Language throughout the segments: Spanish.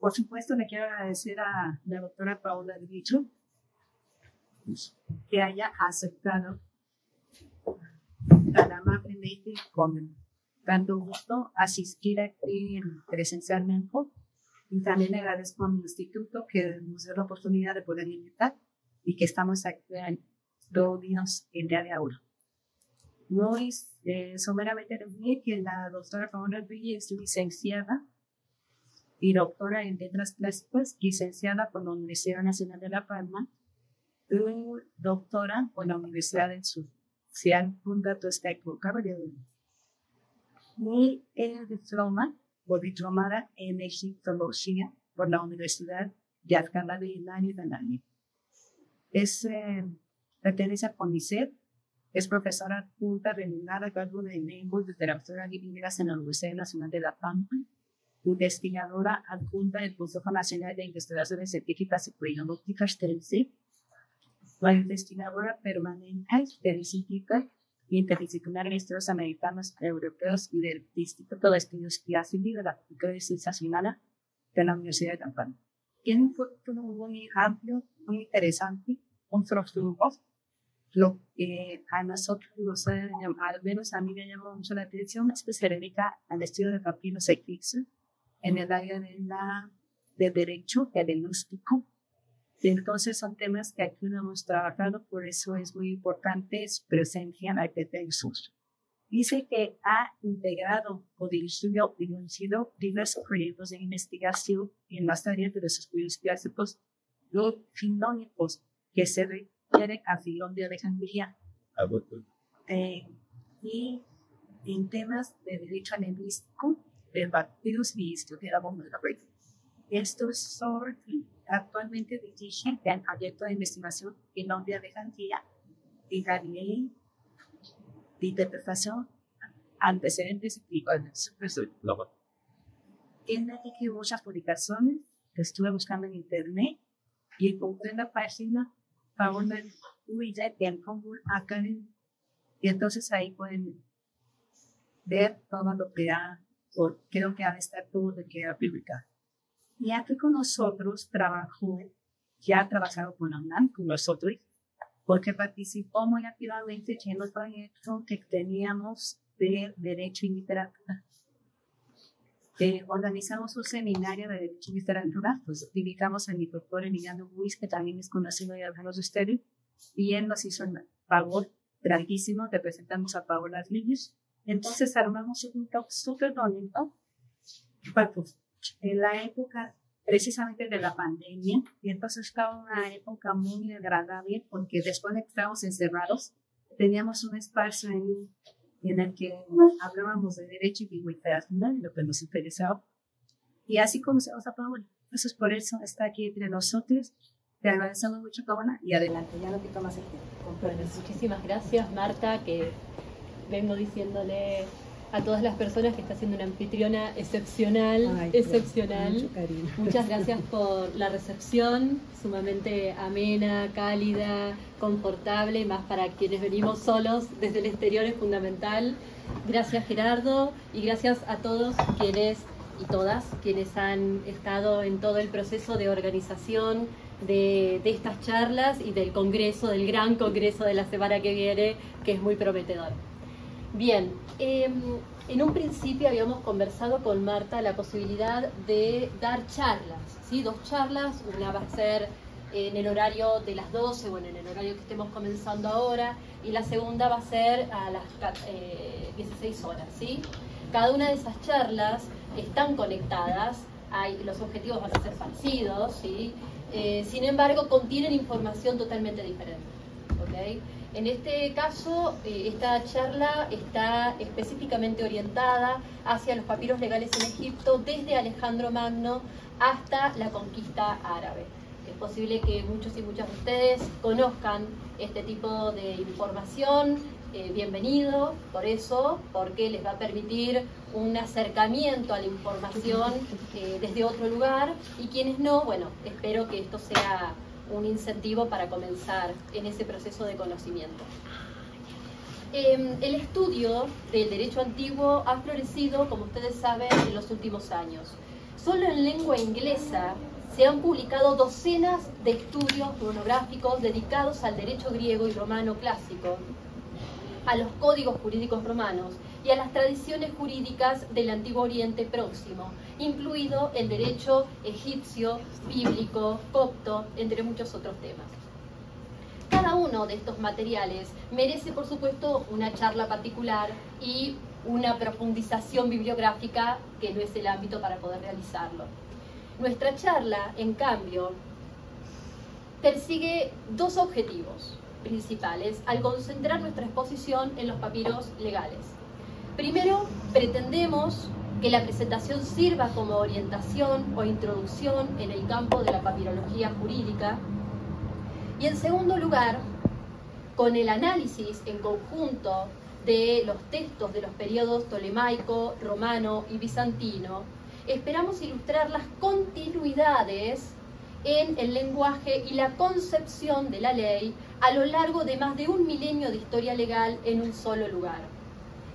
Por supuesto, le quiero agradecer a la doctora Paula Dicho que haya aceptado tan amablemente con tanto gusto asistir aquí presencialmente y también agradezco a mi instituto que nos dio la oportunidad de poder invitar y que estamos aquí reunidos el día de ahora. Muy eh, someramente decir que la doctora Paola Villa es licenciada y doctora en letras clásicas, licenciada por la Universidad Nacional de La Palma, y doctora por la Universidad del Sur. Algún dato está equivocado, y el diploma o diplomada en egiptología por la Universidad de Alcalá de Hilani de Es, eh, pertenece a CONICET, es profesora adjunta remunerada cargo de lengua y literatura libres en la Universidad Nacional de La Pampa, investigadora adjunta del Consejo Nacional de Investigaciones Científicas y Periodísticas, la investigadora permanente del Instituto Interdisciplinar de Estudios Americanos Europeos y del Instituto de Estudios Clásicos de la Facultad de Ciencias Humanas de la Universidad de Campana. Tiene un futuro muy amplio, muy interesante, un grupo, lo que a nosotros, nos, al menos a mí me llamó mucho la atención, es que se dedica al estudio de papilos egipcios en el área de, la, de derecho diagnóstico entonces son temas que aquí no hemos trabajado, por eso es muy importante su presencia en la Dice que ha integrado o dirigido, dirigido diversos proyectos de investigación en las áreas de los estudios clásicos los finónicos que se refieren a Filón de Alejandría. Ah, eh, y en temas de derecho lingüístico, de y historia de la de la Estos son actualmente dirige el proyecto de investigación en nombre de Alejandría y Galilei de interpretación antecedentes y Tiene aquí muchas publicaciones que estuve buscando en internet y encontré la página Paola Luisa del Congur Academy y entonces ahí pueden ver todo lo que ha, creo que ha de estar todo lo que ha publicado. Y aquí con nosotros trabajó, ya ha trabajado con UNAM, con nosotros, porque participó muy activamente en los proyectos que teníamos de Derecho y Literatura. Eh, organizamos un seminario de Derecho y Literatura, pues invitamos al doctor Emiliano Luis, que también es conocido de algunos de ustedes, y él nos hizo el favor grandísimo de presentarnos a Paola Lillos. Entonces armamos un talk súper bonito, pues, en la época precisamente de la pandemia, y entonces estaba una época muy agradable porque después de que estábamos encerrados, teníamos un espacio en, en el que hablábamos de derecho y literatura, lo que nos interesaba, y así conocemos a Paola. Entonces por eso está aquí entre nosotros. Te agradecemos mucho, Paola, y adelante, ya no te tomas el tiempo. muchísimas gracias, Marta, que vengo diciéndole a todas las personas que está siendo una anfitriona excepcional, excepcional. Muchas gracias por la recepción, sumamente amena, cálida, confortable, más para quienes venimos solos desde el exterior es fundamental. Gracias Gerardo y gracias a todos quienes y todas quienes han estado en todo el proceso de organización de, de estas charlas y del congreso, del gran congreso de la semana que viene, que es muy prometedor. Bien, em, en un principio habíamos conversado con Marta la posibilidad de dar charlas, ¿sí? dos charlas, una va a ser en el horario de las 12, bueno, en el horario que estemos comenzando ahora, y la segunda va a ser a las 16 eh, horas. ¿sí? Cada una de esas charlas están conectadas, hay, los objetivos van a ser parecidos, ¿sí? Eh, sin embargo contienen información totalmente diferente. ¿okay? En este caso, eh, esta charla está específicamente orientada hacia los papiros legales en Egipto desde Alejandro Magno hasta la conquista árabe. Es posible que muchos y muchas de ustedes conozcan este tipo de información, eh, bienvenido por eso, porque les va a permitir un acercamiento a la información eh, desde otro lugar y quienes no, bueno, espero que esto sea un incentivo para comenzar en ese proceso de conocimiento. Em, el estudio del derecho antiguo ha florecido, como ustedes saben, en los últimos años. solo en lengua inglesa se han publicado docenas de estudios monográficos dedicados al derecho griego y romano clásico, a los códigos jurídicos romanos y a las tradiciones jurídicas del Antiguo Oriente Próximo, incluido el derecho egipcio, bíblico, copto, entre muchos otros temas. Cada uno de estos materiales merece, por supuesto, una charla particular y una profundización bibliográfica que no es el ámbito para poder realizarlo. Nuestra charla, en cambio, persigue dos objetivos principales al concentrar nuestra exposición en los papiros legales. Primero, pretendemos que la presentación sirva como orientación o introducción en el campo de la papirología jurídica. Y en segundo lugar, con el análisis en conjunto de los textos de los periodos tolemaico, romano y bizantino, esperamos ilustrar las continuidades en el lenguaje y la concepción de la ley a lo largo de más de un milenio de historia legal en un solo lugar.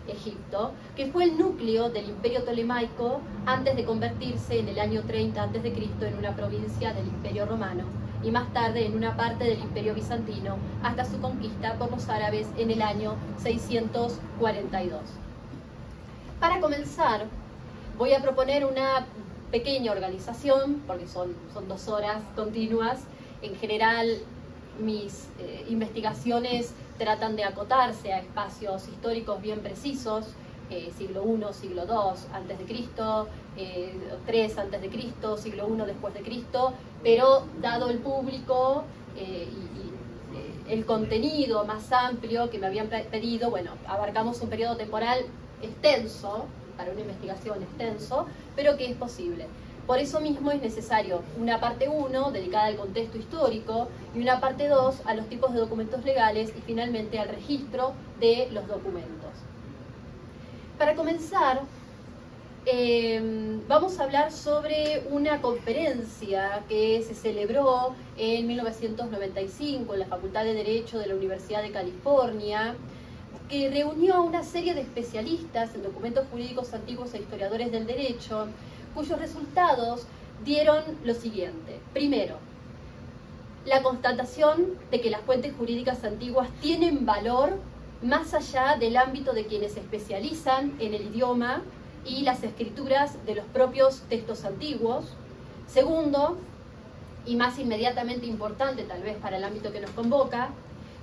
Egipto, que fue el núcleo del imperio tolemaico antes de convertirse en el año 30 a.C. en una provincia del imperio romano y más tarde en una parte del imperio bizantino hasta su conquista por los árabes en el año 642. Para comenzar, voy a proponer una pequeña organización, porque son, son dos horas continuas. En general, mis eh, investigaciones tratan de acotarse a espacios históricos bien precisos, eh, siglo I, siglo II antes de Cristo, eh, 3 antes de Cristo, siglo I después de Cristo, pero dado el público eh, y, el contenido más amplio que me habían pedido, bueno, abarcamos un periodo temporal extenso, para una investigación extenso, pero que es posible. Por eso mismo es necesario una parte 1 dedicada al contexto histórico y una parte 2 a los tipos de documentos legales y finalmente al registro de los documentos. Para comenzar, em, vamos a hablar sobre una conferencia que se celebró en 1995 en la Facultad de Derecho de la Universidad de California, que reunió a una serie de especialistas en documentos jurídicos antiguos e historiadores del derecho cuyos resultados dieron lo siguiente. Primero, la constatación de que las fuentes jurídicas antiguas tienen valor más allá del ámbito de quienes se especializan en el idioma y las escrituras de los propios textos antiguos. Segundo, y más inmediatamente importante tal vez para el ámbito que nos convoca,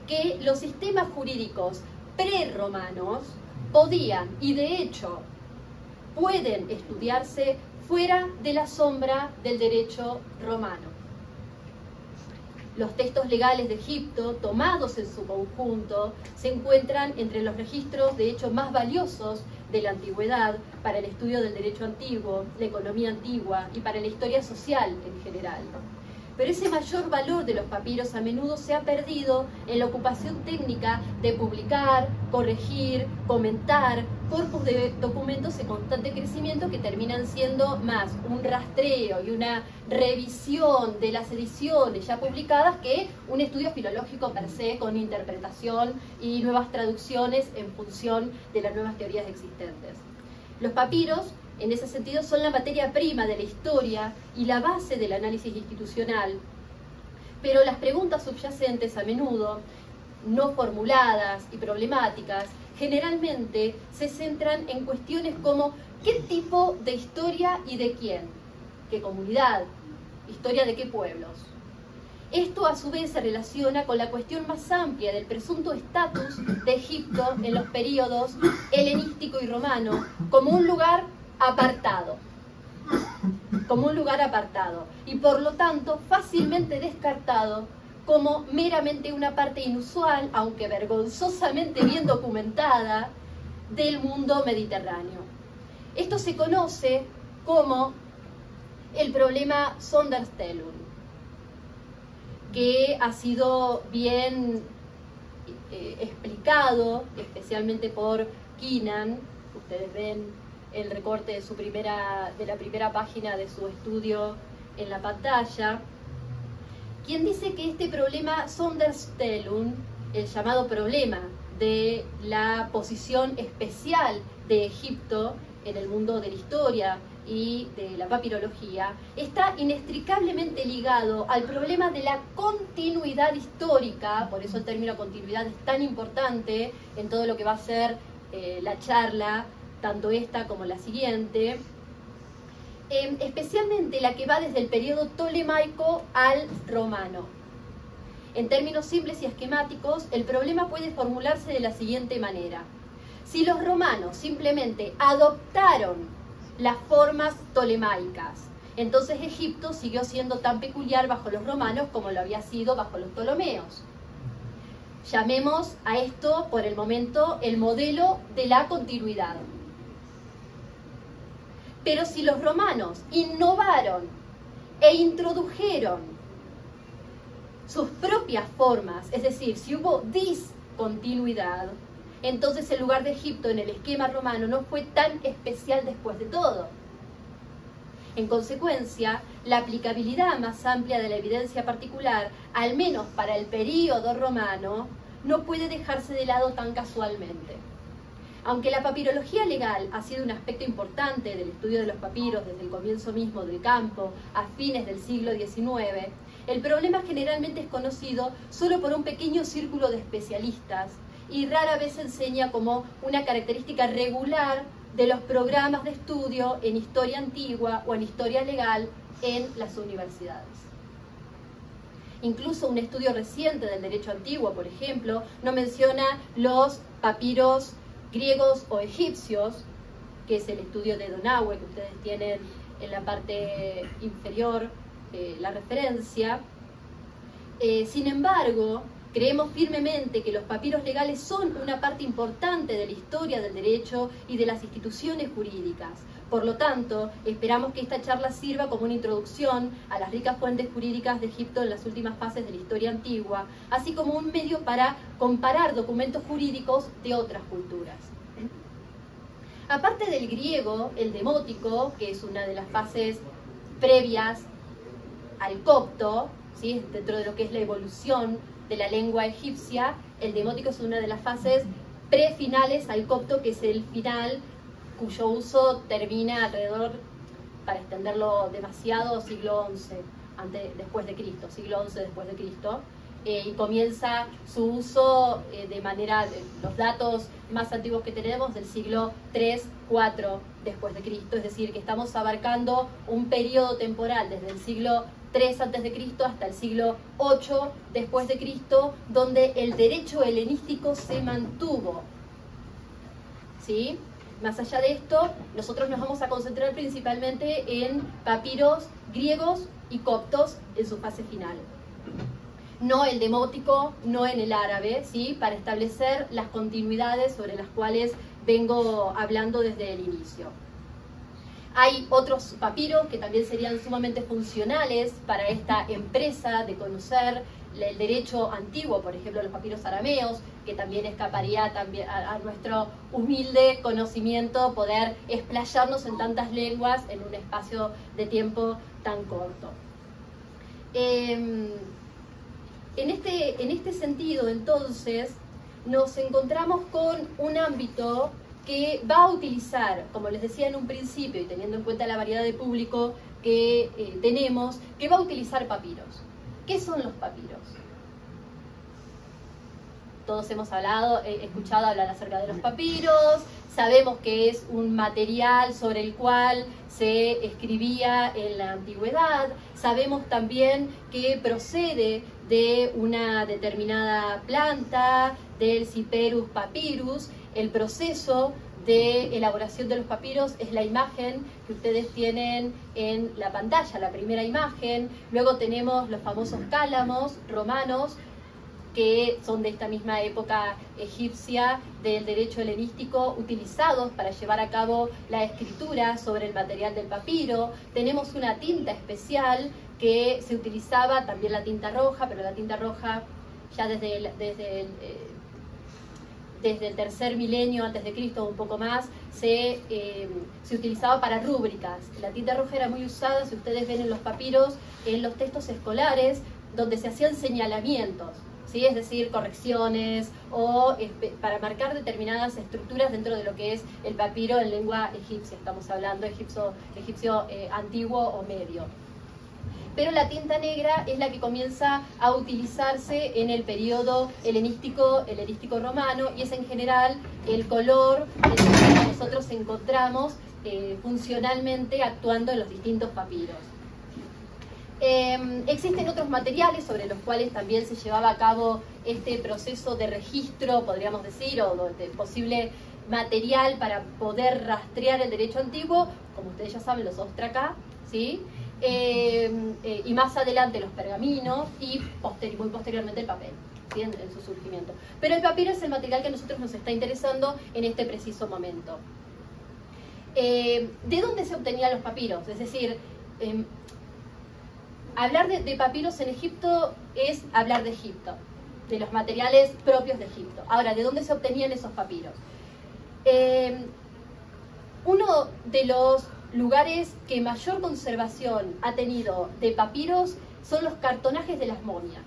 que los sistemas jurídicos preromanos podían y de hecho pueden estudiarse fuera de la sombra del derecho romano. Los textos legales de Egipto, tomados en su conjunto, se encuentran entre los registros de hecho más valiosos de la antigüedad para el estudio del derecho antiguo, la economía antigua y para la historia social en general pero ese mayor valor de los papiros a menudo se ha perdido en la ocupación técnica de publicar, corregir, comentar corpus de documentos en constante crecimiento que terminan siendo más un rastreo y una revisión de las ediciones ya publicadas que un estudio filológico per se con interpretación y nuevas traducciones en función de las nuevas teorías existentes. Los papiros en ese sentido son la materia prima de la historia y la base del análisis institucional. Pero las preguntas subyacentes a menudo, no formuladas y problemáticas, generalmente se centran en cuestiones como ¿qué tipo de historia y de quién? ¿Qué comunidad? ¿Historia de qué pueblos? Esto a su vez se relaciona con la cuestión más amplia del presunto estatus de Egipto en los periodos helenístico y romano como un lugar apartado, como un lugar apartado. Y por lo tanto fácilmente descartado como meramente una parte inusual, aunque vergonzosamente bien documentada, del mundo mediterráneo. Esto se conoce como el problema Sonderstellung, que ha sido bien eh, explicado, especialmente por Kinan, ustedes ven el recorte de, su primera, de la primera página de su estudio en la pantalla, quien dice que este problema Sonderstellung, el llamado problema de la posición especial de Egipto en el mundo de la historia y de la papirología, está inextricablemente ligado al problema de la continuidad histórica, por eso el término continuidad es tan importante en todo lo que va a ser eh, la charla, tanto esta como la siguiente, em, especialmente la que va desde el periodo tolemaico al romano. En términos simples y esquemáticos, el problema puede formularse de la siguiente manera. Si los romanos simplemente adoptaron las formas tolemaicas. Entonces Egipto siguió siendo tan peculiar bajo los romanos como lo había sido bajo los ptolomeos. Llamemos a esto por el momento el modelo de la continuidad. Pero si los romanos innovaron e introdujeron sus propias formas, es decir, si hubo discontinuidad, entonces el lugar de Egipto en el esquema romano no fue tan especial después de todo. En consecuencia, la aplicabilidad más amplia de la evidencia particular, al menos para el período romano, no puede dejarse de lado tan casualmente. Aunque la papirología legal ha sido un aspecto importante del estudio de los papiros desde el comienzo mismo del campo, a fines del siglo XIX, el problema generalmente es conocido solo por un pequeño círculo de especialistas y rara vez se enseña como una característica regular de los programas de estudio en historia antigua o en historia legal en las universidades. Incluso un estudio reciente del derecho antiguo, por ejemplo, no menciona los papiros griegos o egipcios, que es el estudio de Donaue, que ustedes tienen en la parte inferior eh, la referencia. Eh, sin embargo, Creemos firmemente que los papiros legales son una parte importante de la historia del derecho y de las instituciones jurídicas. Por lo tanto, esperamos que esta charla sirva como una introducción a las ricas fuentes jurídicas de Egipto en las últimas fases de la historia antigua, así como un medio para comparar documentos jurídicos de otras culturas. Aparte del griego, el demótico, que es una de las fases previas al copto, ¿sí? dentro de lo que es la evolución de la lengua egipcia, el demótico es una de las fases prefinales al copto, que es el final cuyo uso termina alrededor, para extenderlo demasiado, siglo XI antes, después de Cristo, siglo XI después de Cristo, eh, y comienza su uso eh, de manera, los datos más antiguos que tenemos del siglo III, IV después de Cristo, es decir, que estamos abarcando un periodo temporal desde el siglo 3 a.C. hasta el siglo 8 después de Cristo, donde el derecho helenístico se mantuvo. ¿Sí? Más allá de esto, nosotros nos vamos a concentrar principalmente en papiros griegos y coptos en su fase final. No el demótico, no en el árabe, ¿sí? para establecer las continuidades sobre las cuales vengo hablando desde el inicio. Hay otros papiros que también serían sumamente funcionales para esta empresa de conocer el derecho antiguo, por ejemplo, los papiros arameos, que también escaparía también a, nuestro humilde conocimiento poder explayarnos en tantas lenguas en un espacio de tiempo tan corto. Em, en, este, en este sentido, entonces, nos encontramos con un ámbito que va a utilizar, como les decía en un principio y teniendo en cuenta la variedad de público que eh, tenemos, que va a utilizar papiros. ¿Qué son los papiros? Todos hemos hablado, escuchado hablar acerca de los papiros, sabemos que es un material sobre el cual se escribía en la antigüedad, sabemos también que procede de una determinada planta, del Ciperus papyrus, el proceso de elaboración de los papiros es la imagen que ustedes tienen en la pantalla, la primera imagen. Luego tenemos los famosos cálamos romanos, que son de esta misma época egipcia del derecho helenístico, utilizados para llevar a cabo la escritura sobre el material del papiro. Tenemos una tinta especial que se utilizaba, también la tinta roja, pero la tinta roja ya desde el, desde el, eh, desde el tercer milenio antes de Cristo, un poco más, se, eh, se utilizaba para rúbricas. La tinta roja era muy usada, si ustedes ven en los papiros, en los textos escolares, donde se hacían señalamientos. ¿sí? es decir, correcciones o para marcar determinadas estructuras dentro de lo que es el papiro en lengua egipcia, estamos hablando egipcio, egipcio eh, antiguo o medio. Pero la tinta negra es la que comienza a utilizarse en el periodo helenístico, helenístico romano y es en general el color que nosotros encontramos eh, funcionalmente actuando en los distintos papiros. Em, existen otros materiales sobre los cuales también se llevaba a cabo este proceso de registro, podríamos decir, o de posible material para poder rastrear el derecho antiguo, como ustedes ya saben, los ostraca, ¿sí? Em, eh, y más adelante los pergaminos y muy posteriormente el papel. En, su surgimiento. Pero el papiro es el material que a nosotros nos está interesando en este preciso momento. Em, ¿De dónde se obtenían los papiros? Es decir, hablar de, papiros en Egipto es hablar de Egipto, de los materiales propios de Egipto. Ahora, ¿de dónde se obtenían esos papiros? Uno de los lugares que mayor conservación ha tenido de papiros son los cartonajes de las momias.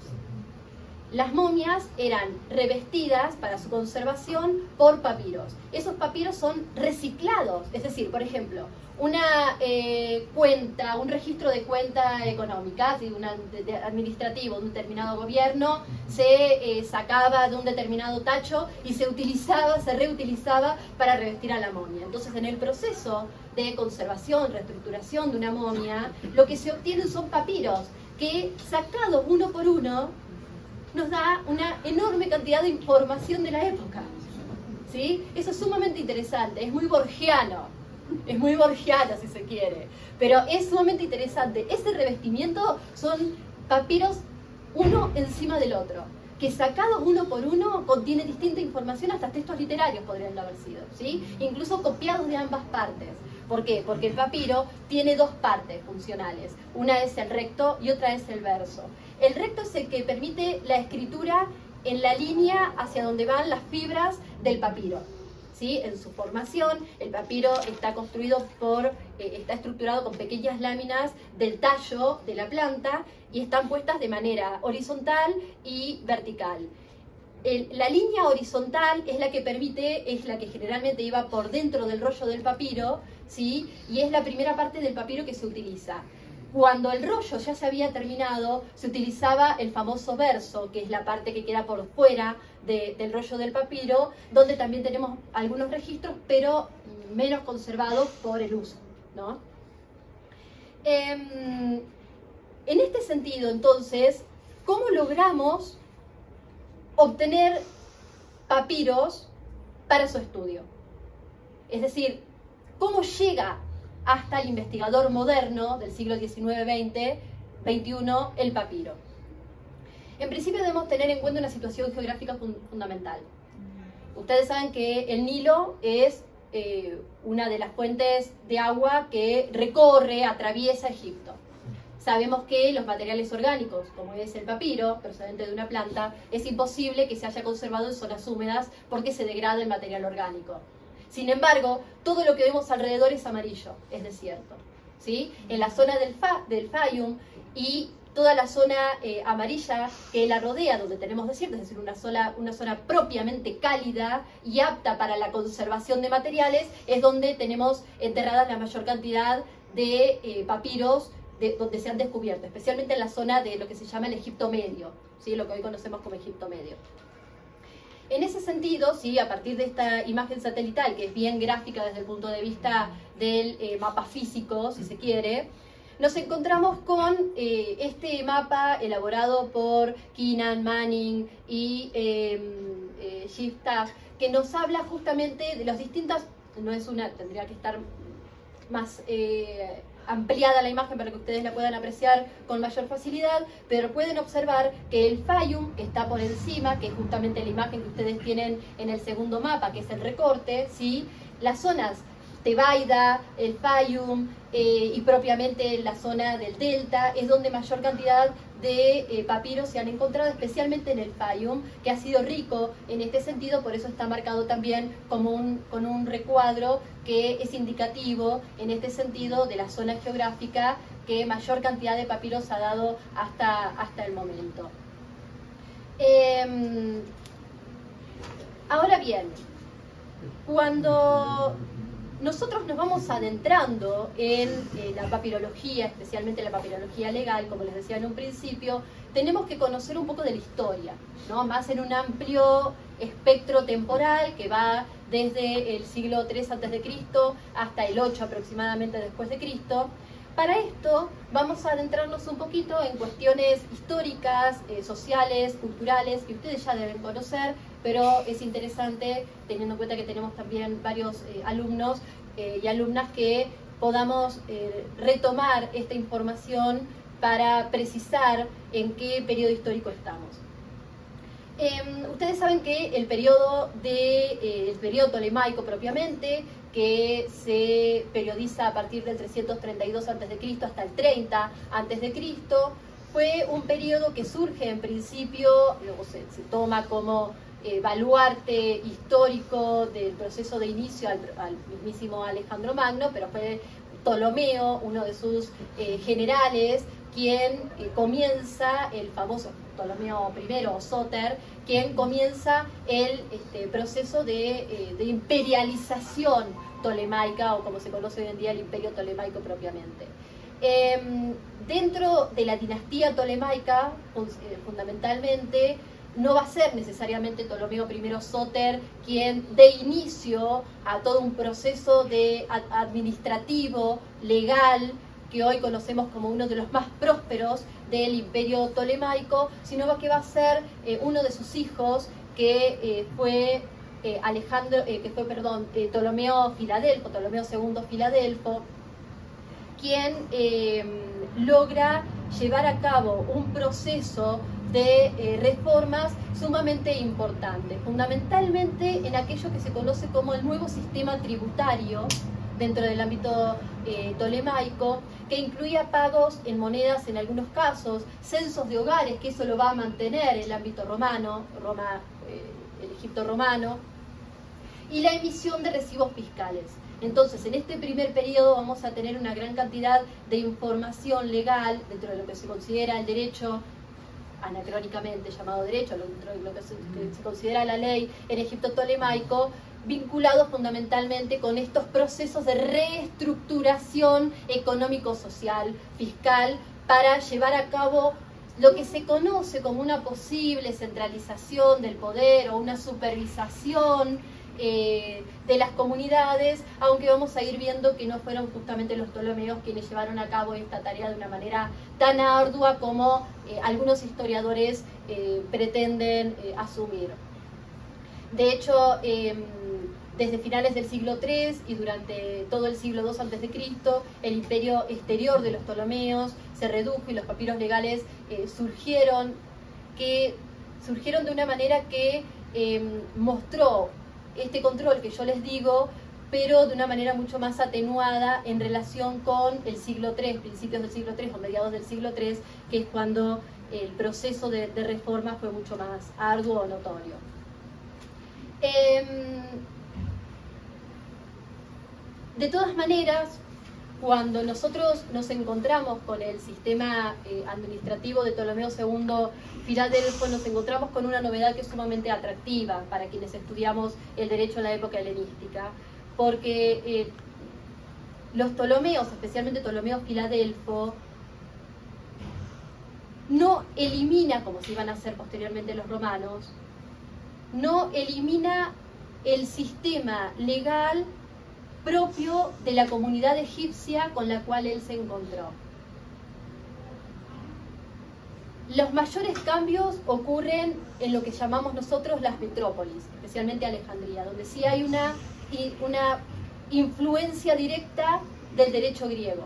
Las momias eran revestidas para su conservación por papiros. Esos papiros son reciclados, es decir, por ejemplo, una eh, cuenta, un registro de cuenta económica, de un administrativo de un determinado gobierno, se eh, sacaba de un determinado tacho y se utilizaba, se reutilizaba para revestir a la momia. Entonces, en el proceso de conservación, reestructuración de una momia, lo que se obtienen son papiros que, sacados uno por uno, nos da una enorme cantidad de información de la época. ¿Sí? Eso es sumamente interesante, es muy borgiano es muy borgiana si se quiere, pero es sumamente interesante. Ese revestimiento son papiros uno encima del otro, que sacados uno por uno contienen distinta información, hasta textos literarios podrían haber sido, ¿sí? incluso copiados de ambas partes. ¿Por qué? Porque el papiro tiene dos partes funcionales. Una es el recto y otra es el verso. El recto es el que permite la escritura en la línea hacia donde van las fibras del papiro. En su formación, el papiro está construido por, eh, está estructurado con pequeñas láminas del tallo de la planta y están puestas de manera horizontal y vertical. la línea horizontal es la que permite, es la que generalmente iba por dentro del rollo del papiro, ¿sí? Y es la primera parte del papiro que se utiliza. Cuando el rollo ya se había terminado, se utilizaba el famoso verso, que es la parte que queda por fuera del rollo del papiro, donde también tenemos algunos registros, pero menos conservados por el uso. Em, en este sentido, entonces, ¿cómo logramos obtener papiros para su estudio? Es decir, ¿cómo llega hasta el investigador moderno del siglo XIX-XX, XXI, el papiro. En principio debemos tener en cuenta una situación geográfica fundamental. Ustedes saben que el Nilo es eh, una de las fuentes de agua que recorre, atraviesa Egipto. Sabemos que los materiales orgánicos, como es el papiro, procedente de una planta, es imposible que se haya conservado en zonas húmedas porque se degrada el material orgánico. Sin embargo, todo lo que vemos alrededor es amarillo, es desierto. ¿sí? En la zona del, Fa, del Fayum y toda la zona eh, amarilla que la rodea, donde tenemos desierto, es decir, una, una zona propiamente cálida y apta para la conservación de materiales, es donde tenemos enterradas la mayor cantidad de eh, papiros de, donde se han descubierto, especialmente en la zona de lo que se llama el Egipto Medio, ¿sí? lo que hoy conocemos como Egipto Medio. En ese sentido, sí, a partir de esta imagen satelital, que es bien gráfica desde el punto de vista del eh, mapa físico, si se quiere, nos encontramos con eh, este mapa elaborado por Keenan, Manning y eh, eh que nos habla justamente de las distintas, no es una, tendría que estar más ampliada la imagen para que ustedes la puedan apreciar con mayor facilidad, pero pueden observar que el Fayum, que está por encima, que es justamente la imagen que ustedes tienen en el segundo mapa, que es el recorte, ¿sí? las zonas Tebaida, el Fayum eh, y propiamente la zona del Delta es donde mayor cantidad de eh, papiros se han encontrado, especialmente en el Fayum, que ha sido rico en este sentido, por eso está marcado también como un, con un recuadro que es indicativo en este sentido de la zona geográfica que mayor cantidad de papiros ha dado hasta, hasta el momento. Em, ahora bien, cuando nosotros nos vamos adentrando en eh, la papirología, especialmente la papirología legal, como les decía en un principio, tenemos que conocer un poco de la historia, ¿no? más en un amplio espectro temporal que va desde el siglo III a.C. hasta el 8 aproximadamente después de Cristo. Para esto vamos a adentrarnos un poquito en cuestiones históricas, eh, sociales, culturales, que ustedes ya deben conocer, pero es interesante teniendo en cuenta que tenemos también varios eh, alumnos eh, y alumnas que podamos eh, retomar esta información para precisar en qué periodo histórico estamos. Em, ustedes saben que el periodo, de, el periodo tolemaico propiamente, que se periodiza a partir del 332 a.C. hasta el 30 a.C., fue un periodo que surge en principio, luego se toma como eh, baluarte histórico del proceso de inicio al, mismísimo Alejandro Magno, pero fue Ptolomeo, uno de sus eh, generales, quien eh, comienza el famoso Ptolomeo I o Soter, quien comienza el este, proceso de, de, imperialización tolemaica o como se conoce hoy en día el imperio tolemaico propiamente. Em, dentro de la dinastía tolemaica, fundamentalmente, no va a ser necesariamente Ptolomeo I Soter quien dé inicio a todo un proceso de administrativo, legal, que hoy conocemos como uno de los más prósperos del imperio tolemaico, sino que va a ser eh, uno de sus hijos que eh, fue eh, Alejandro, que fue, perdón, Ptolomeo Filadelfo, Ptolomeo II Filadelfo, quien logra llevar a cabo un proceso de eh, reformas sumamente importantes, fundamentalmente en aquello que se conoce como el nuevo sistema tributario dentro del ámbito eh, tolemaico, que incluía pagos en monedas en algunos casos, censos de hogares, que eso lo va a mantener el ámbito romano, Roma, eh, el Egipto romano, y la emisión de recibos fiscales. Entonces, en este primer periodo vamos a tener una gran cantidad de información legal dentro de lo que se considera el derecho anacrónicamente llamado derecho, lo, que se, considera la ley en Egipto tolemaico, vinculado fundamentalmente con estos procesos de reestructuración económico-social, fiscal, para llevar a cabo lo que se conoce como una posible centralización del poder o una supervisación eh, de las comunidades, aunque vamos a ir viendo que no fueron justamente los Ptolomeos quienes llevaron a cabo esta tarea de una manera tan ardua como eh, algunos historiadores eh, pretenden asumir. De hecho, em, desde finales del siglo III y durante todo el siglo II a.C., el imperio exterior de los Ptolomeos se redujo y los papiros legales surgieron, que, surgieron de una manera que em, mostró este control que yo les digo, pero de una manera mucho más atenuada en relación con el siglo III, principios del siglo III o mediados del siglo III, que es cuando el proceso de, reforma fue mucho más arduo o notorio. Em, de todas maneras, cuando nosotros nos encontramos con el sistema eh, administrativo de Ptolomeo II Filadelfo, nos encontramos con una novedad que es sumamente atractiva para quienes estudiamos el derecho en la época helenística, porque eh, los Ptolomeos, especialmente Ptolomeo Filadelfo, no elimina, como se iban a hacer posteriormente los romanos, no elimina el sistema legal propio de la comunidad egipcia con la cual él se encontró. Los mayores cambios ocurren en lo que llamamos nosotros las metrópolis, especialmente Alejandría, donde sí hay una, una influencia directa del derecho griego,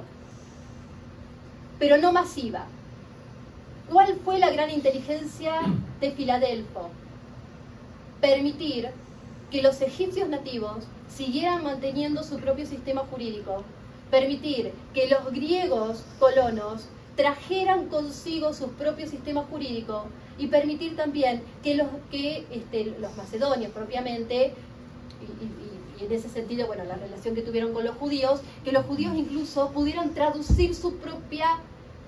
pero no masiva. ¿Cuál fue la gran inteligencia de Filadelfo? Permitir que los egipcios nativos siguieran manteniendo su propio sistema jurídico, permitir que los griegos colonos trajeran consigo su propio sistema jurídico y permitir también que los, que, este, los macedonios propiamente, y, en ese sentido, bueno, la relación que tuvieron con los judíos, que los judíos incluso pudieran traducir su propia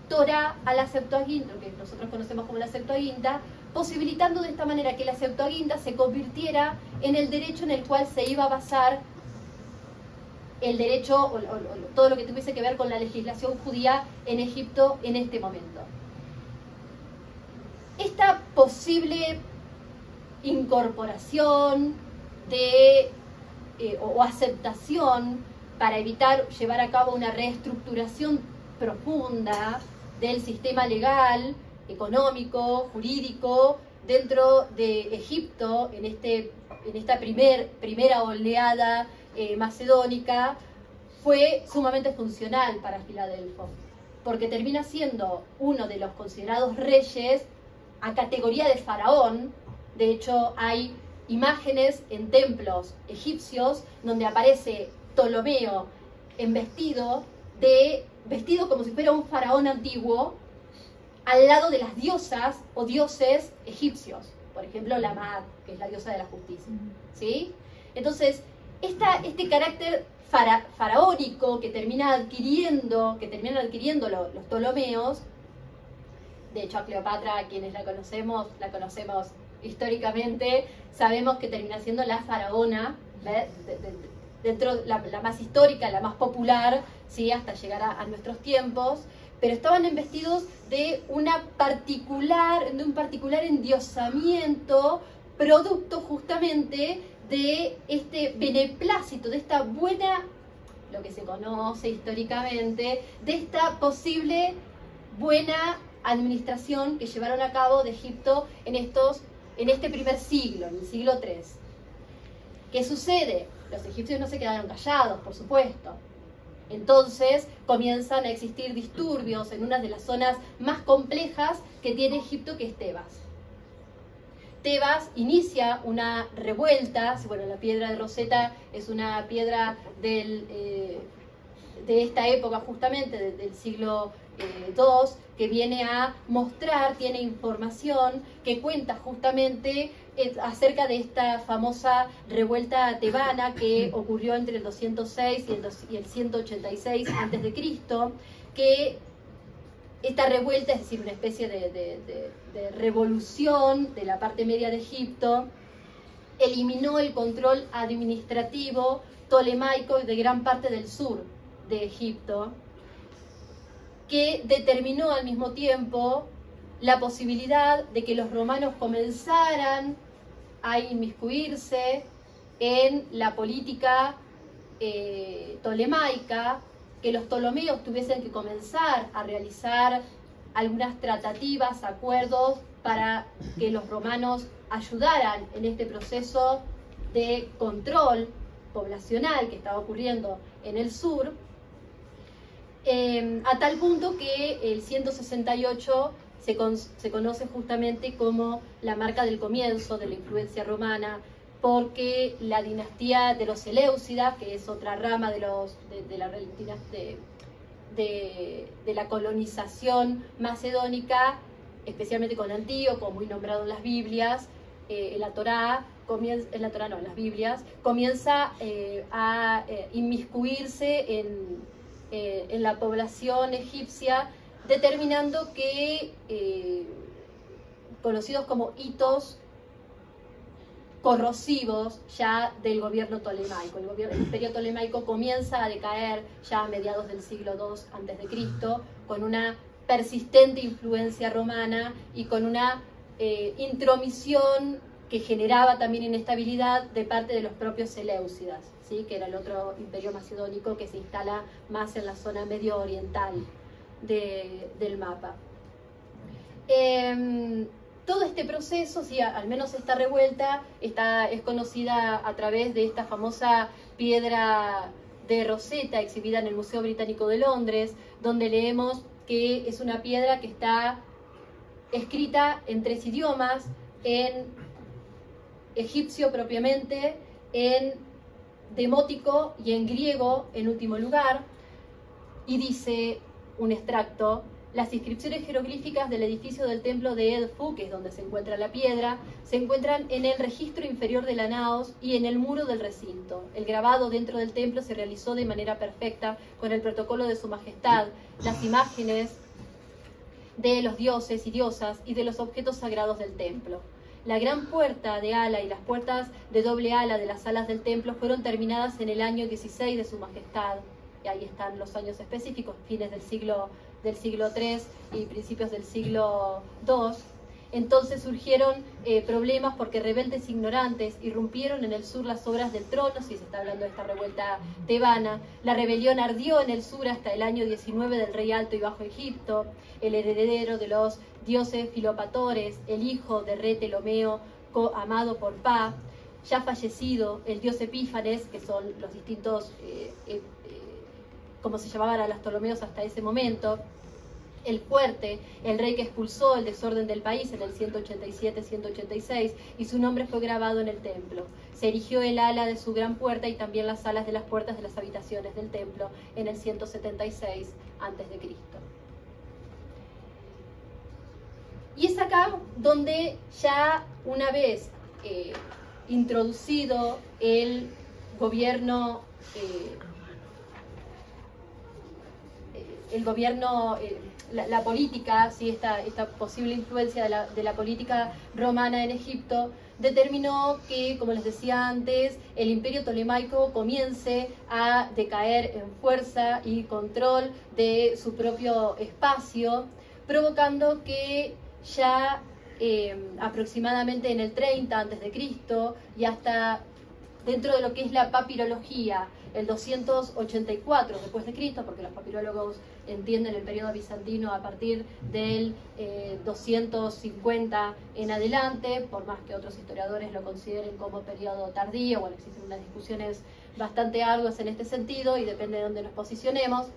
Torah a la Septuaginta, que nosotros conocemos como la Septuaginta, posibilitando de esta manera que la Septuaginta se convirtiera en el derecho en el cual se iba a basar el derecho o, todo lo que tuviese que ver con la legislación judía en Egipto en este momento. Esta posible incorporación de, eh, o aceptación para evitar llevar a cabo una reestructuración profunda del sistema legal, económico, jurídico dentro de Egipto en, este, en esta primer, primera oleada eh, macedónica fue sumamente funcional para Filadelfo, porque termina siendo uno de los considerados reyes a categoría de faraón. De hecho, hay imágenes en templos egipcios donde aparece Ptolomeo en vestido de vestido como si fuera un faraón antiguo al lado de las diosas o dioses egipcios, por ejemplo la Maat, que es la diosa de la justicia, ¿sí? Entonces, este carácter faraónico que termina adquiriendo, que terminan adquiriendo los Ptolomeos, de hecho a Cleopatra, quienes la conocemos, la conocemos históricamente, sabemos que termina siendo la faraona, dentro la, la, más histórica, la más popular, ¿sí? hasta llegar a, nuestros tiempos, pero estaban investidos de, una particular, de un particular endiosamiento, producto justamente de este beneplácito, de esta buena, lo que se conoce históricamente, de esta posible buena administración que llevaron a cabo de Egipto en, estos, en este primer siglo, en el siglo III. ¿Qué sucede? Los egipcios no se quedaron callados, por supuesto. Entonces comienzan a existir disturbios en una de las zonas más complejas que tiene Egipto, que es Tebas. Tebas inicia una revuelta, bueno, la piedra de Rosetta es una piedra eh, de esta época justamente, del siglo II, eh, que viene a mostrar, tiene información que cuenta justamente acerca de esta famosa revuelta tebana que ocurrió entre el 206 y el, 186 a.C., que esta revuelta, es decir, una especie de, revolución de la parte media de Egipto, eliminó el control administrativo tolemaico de gran parte del sur de Egipto, que determinó al mismo tiempo la posibilidad de que los romanos comenzaran a inmiscuirse en la política eh, tolemaica, que los ptolomeos tuviesen que comenzar a realizar algunas tratativas, acuerdos, para que los romanos ayudaran en este proceso de control poblacional que estaba ocurriendo en el sur, eh, a tal punto que el 168 se, conoce justamente como la marca del comienzo de la influencia romana, porque la dinastía de los Seleucidas, que es otra rama de, la, colonización macedónica, especialmente con Antíoco, muy nombrado en las Biblias, eh, en la Torá, comienza, en la Torá no, en las Biblias, comienza eh, a eh, inmiscuirse en la población egipcia determinando que eh, conocidos como hitos corrosivos ya del gobierno tolemaico. El, gobierno, imperio tolemaico comienza a decaer ya a mediados del siglo II a.C., con una persistente influencia romana y con una eh, intromisión que generaba también inestabilidad de parte de los propios Seleucidas, ¿sí? que era el otro imperio macedónico que se instala más en la zona medio oriental del mapa. Em, todo este proceso, sí, al menos esta revuelta, está, es conocida a través de esta famosa piedra de Rosetta exhibida en el Museo Británico de Londres, donde leemos que es una piedra que está escrita en tres idiomas, en egipcio propiamente, en demótico y en griego en último lugar, y dice, un extracto, las inscripciones jeroglíficas del edificio del templo de Edfu, que es donde se encuentra la piedra, se encuentran en el registro inferior de la naos y en el muro del recinto. El grabado dentro del templo se realizó de manera perfecta con el protocolo de su majestad. Las imágenes de los dioses y diosas y de los objetos sagrados del templo. La gran puerta de ala y las puertas de doble ala de las salas del templo fueron terminadas en el año 16 de su majestad. Y ahí están los años específicos, fines del siglo, del siglo III y principios del siglo II entonces surgieron eh, problemas porque rebeldes ignorantes irrumpieron en el sur las obras del trono, si se está hablando de esta revuelta tebana. La rebelión ardió en el sur hasta el año 19 del rey Alto y Bajo Egipto, el heredero de los dioses filopatores, el hijo de Re Telomeo, amado por Pa, ya fallecido, el dios Epífanes, que son los distintos, eh, eh, como se llamaban a los Ptolomeos hasta ese momento, el fuerte, el rey que expulsó el desorden del país en el 187-186 y su nombre fue grabado en el templo. Se erigió el ala de su gran puerta y también las alas de las puertas de las habitaciones del templo en el 176 a.C. Y es acá donde ya una vez eh, introducido el gobierno, eh, el gobierno eh, la, política, ¿sí? esta, esta posible influencia de la, de la política romana en Egipto, determinó que, como les decía antes, el imperio tolemaico comience a decaer en fuerza y control de su propio espacio, provocando que ya eh, aproximadamente en el 30 a.C. y hasta dentro de lo que es la papirología, el 284 después de Cristo, porque los papirólogos entienden el periodo bizantino a partir del 250 eh, en adelante, por más que otros historiadores lo consideren como periodo tardío, bueno, existen unas discusiones bastante arduas en este sentido y depende de dónde nos posicionemos.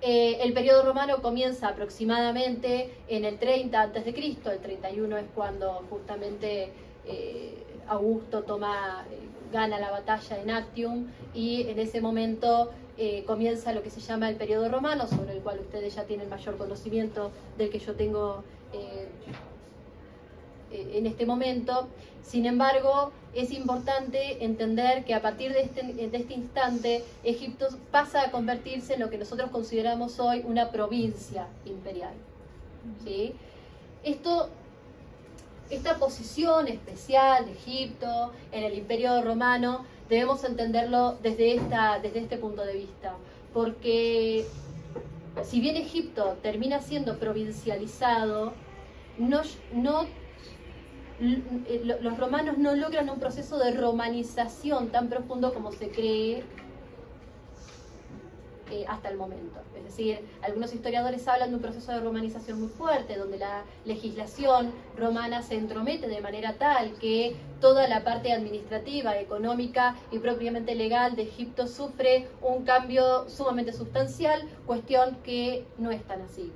Eh, el periodo romano comienza aproximadamente en el 30 a.C., el 31 es cuando justamente eh, Augusto toma, gana la batalla en Actium y en ese momento eh, comienza lo que se llama el periodo romano, sobre el cual ustedes ya tienen mayor conocimiento del que yo tengo eh, eh, en este momento. Sin embargo, es importante entender que a partir de este, de este instante, Egipto pasa a convertirse en lo que nosotros consideramos hoy una provincia imperial. ¿sí? Esto esta posición especial de Egipto en el imperio romano debemos entenderlo desde, esta, desde este punto de vista, porque si bien Egipto termina siendo provincializado, los romanos no logran un proceso de romanización tan profundo como se cree eh, hasta el momento. Es decir, algunos historiadores hablan de un proceso de romanización muy fuerte, donde la legislación romana se entromete de manera tal que toda la parte administrativa, económica y propiamente legal de Egipto sufre un cambio sumamente sustancial, cuestión que no es tan así.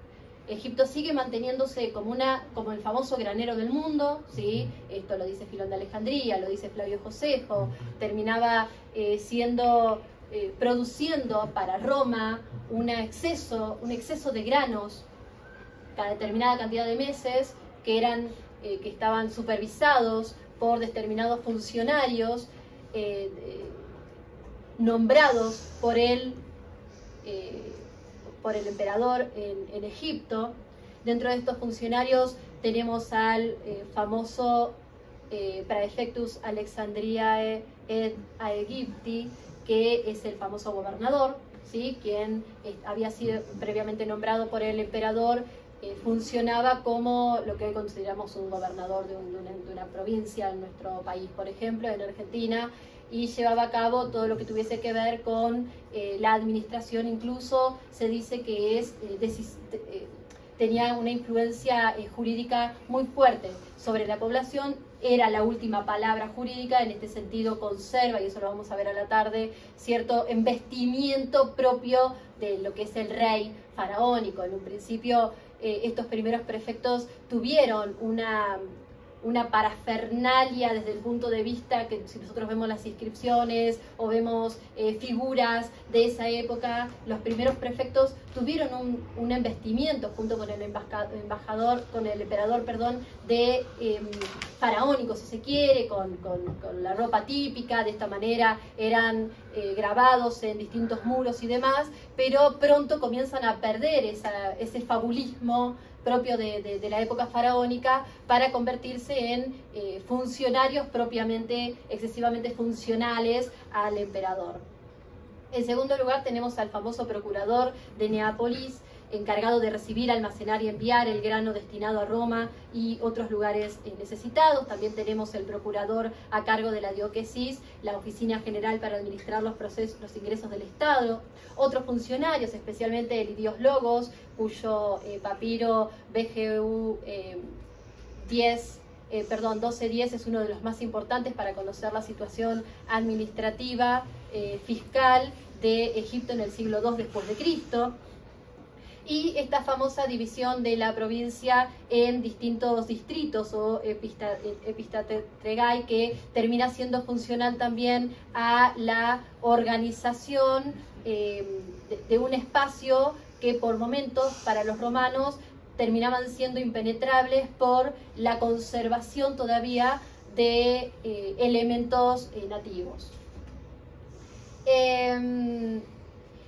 Egipto sigue manteniéndose como, una, como el famoso granero del mundo, ¿sí? esto lo dice Filón de Alejandría, lo dice Flavio Josefo, terminaba eh, siendo eh, produciendo para Roma un exceso, un exceso de granos cada determinada cantidad de meses que, eran, eh, que estaban supervisados por determinados funcionarios eh, nombrados por él, por el emperador en, Egipto. Dentro de estos funcionarios tenemos al famoso Praefectus Alexandriae et Aegypti, que es el famoso gobernador, ¿sí? quien eh, había sido previamente nombrado por el emperador, eh, funcionaba como lo que hoy consideramos un gobernador de, una, provincia en nuestro país, por ejemplo, en Argentina, y llevaba a cabo todo lo que tuviese que ver con eh, la administración, incluso se dice que es tenía una influencia jurídica muy fuerte sobre la población era la última palabra jurídica, en este sentido conserva, y eso lo vamos a ver a la tarde, cierto investimiento propio de lo que es el rey faraónico. En un principio, eh, estos primeros prefectos tuvieron una, una parafernalia desde el punto de vista que si nosotros vemos las inscripciones o vemos eh, figuras de esa época, los primeros prefectos tuvieron un, un embestimiento junto con el embajador, con el emperador, perdón, de em, faraónico, si se quiere, con, con, la ropa típica, de esta manera eran eh, grabados en distintos muros y demás, pero pronto comienzan a perder esa, ese fabulismo propio de, la época faraónica para convertirse en eh, funcionarios propiamente, excesivamente funcionales al emperador. En segundo lugar tenemos al famoso procurador de Neápolis, encargado de recibir, almacenar y enviar el grano destinado a Roma y otros lugares eh, necesitados. También tenemos el procurador a cargo de la diócesis, la Oficina General para administrar los, procesos, los ingresos del Estado, otros funcionarios, especialmente el Idios Logos, cuyo eh, papiro BGU 10 eh, perdón, 1210 es uno de los más importantes para conocer la situación administrativa, fiscal de Egipto en el siglo II después de Cristo y esta famosa división de la provincia en distintos distritos o epistatregay que termina siendo funcional también a la organización eh, de, un espacio que por momentos para los romanos terminaban siendo impenetrables por la conservación todavía de eh, elementos eh, nativos. Em,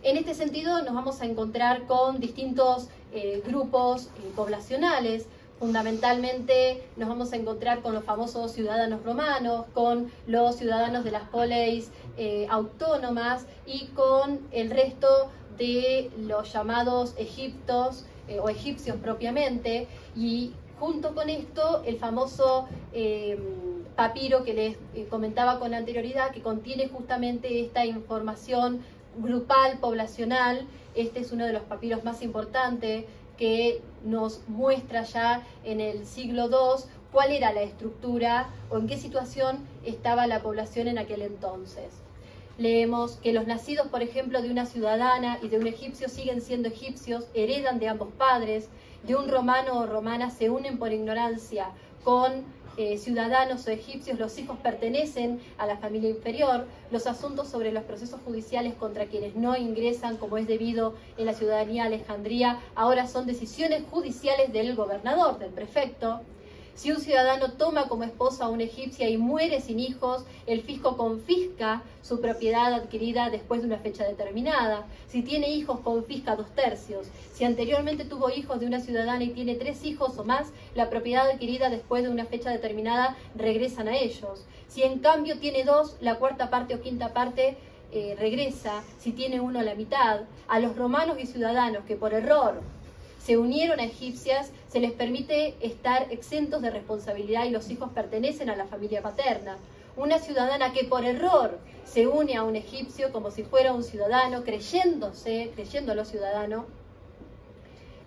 en este sentido nos vamos a encontrar con distintos eh, grupos eh, poblacionales, fundamentalmente nos vamos a encontrar con los famosos ciudadanos romanos, con los ciudadanos de las poleis eh, autónomas y con el resto de los llamados egiptos o egipcios propiamente. Y junto con esto el famoso papiro que les comentaba con anterioridad que contiene justamente esta información grupal, poblacional. Este es uno de los papiros más importantes que nos muestra ya en el siglo II cuál era la estructura o en qué situación estaba la población en aquel entonces. Leemos que los nacidos, por ejemplo, de una ciudadana y de un egipcio siguen siendo egipcios, heredan de ambos padres, de un romano o romana se unen por ignorancia con eh, ciudadanos o egipcios, los hijos pertenecen a la familia inferior, los asuntos sobre los procesos judiciales contra quienes no ingresan como es debido en la ciudadanía Alejandría ahora son decisiones judiciales del gobernador, del prefecto, si un ciudadano toma como esposa a una egipcia y muere sin hijos, el fisco confisca su propiedad adquirida después de una fecha determinada. Si tiene hijos, confisca dos tercios. Si anteriormente tuvo hijos de una ciudadana y tiene tres hijos o más, la propiedad adquirida después de una fecha determinada regresan a ellos. Si en cambio tiene dos, la cuarta parte o quinta parte eh, regresa, si tiene uno la mitad, a los romanos y ciudadanos que por error se unieron a egipcias, se les permite estar exentos de responsabilidad y los hijos pertenecen a la familia paterna. Una ciudadana que por error se une a un egipcio como si fuera un ciudadano, creyéndose, creyéndolo ciudadano,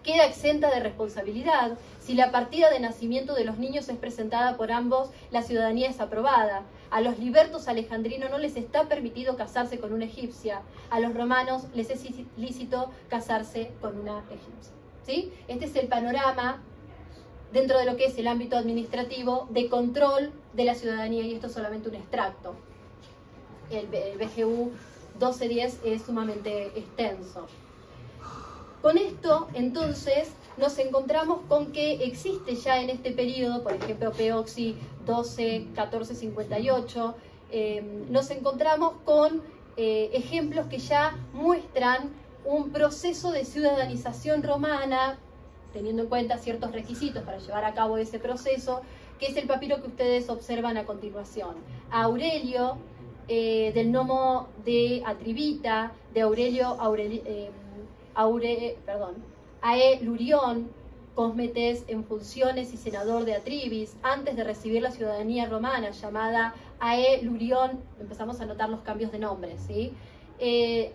queda exenta de responsabilidad. Si la partida de nacimiento de los niños es presentada por ambos, la ciudadanía es aprobada. A los libertos alejandrinos no les está permitido casarse con una egipcia. A los romanos les es lícito casarse con una egipcia. Este es el panorama dentro de lo que es el ámbito administrativo de control de la ciudadanía y esto es solamente un extracto. El, BGU 1210 es sumamente extenso. Con esto, entonces, nos encontramos con que existe ya en este periodo, por ejemplo, Peoxi 12, 14, 58, nos encontramos con eh, ejemplos que ya muestran un proceso de ciudadanización romana, teniendo en cuenta ciertos requisitos para llevar a cabo ese proceso, que es el papiro que ustedes observan a continuación. Aurelio, eh, del nomo de Atribita, de Aurelio eh, Aure, perdón, Ae Lurión, Cosmetes en funciones y senador de Atribis, antes de recibir la ciudadanía romana llamada Ae Lurión, empezamos a notar los cambios de nombre, ¿sí? Eh,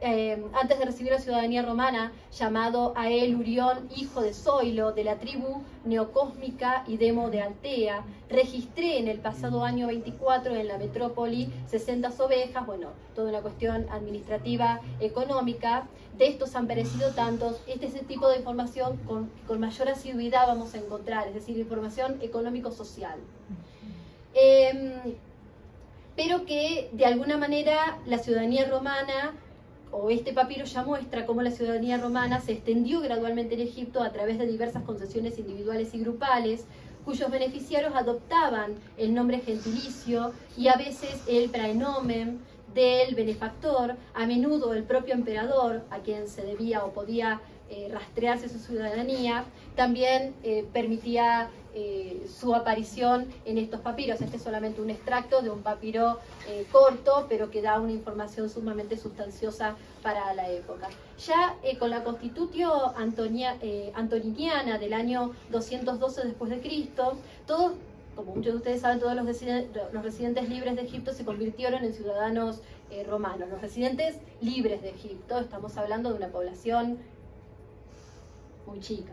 eh, antes de recibir la ciudadanía romana, llamado a él Urión, hijo de Zoilo, de la tribu neocósmica y demo de Altea. Registré en el pasado año 24 en la metrópoli 60 ovejas, bueno, toda una cuestión administrativa, económica. De estos han perecido tantos. Este es el tipo de información con, con mayor asiduidad vamos a encontrar, es decir, información económico-social. Em, pero que de alguna manera la ciudadanía romana o este papiro ya muestra cómo la ciudadanía romana se extendió gradualmente en Egipto a través de diversas concesiones individuales y grupales, cuyos beneficiarios adoptaban el nombre gentilicio y a veces el praenomen del benefactor, a menudo el propio emperador, a quien se debía o podía eh, rastrearse su ciudadanía, también eh, permitía eh, su aparición en estos papiros. Este es solamente un extracto de un papiro corto, pero que da una información sumamente sustanciosa para la época. Ya con la Constitutio Antoniniana del año 212 después de Cristo, todos como muchos de ustedes saben, todos los residentes libres de Egipto se convirtieron en ciudadanos romanos. Los residentes libres de Egipto, estamos hablando de una población muy chica.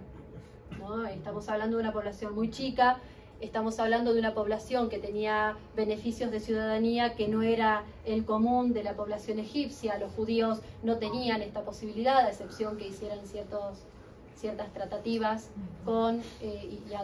¿no? Estamos hablando de una población muy chica, estamos hablando de una población que tenía beneficios de ciudadanía que no era el común de la población egipcia. Los judíos no tenían esta posibilidad, a excepción que hicieran ciertos, ciertas tratativas con eh, y, y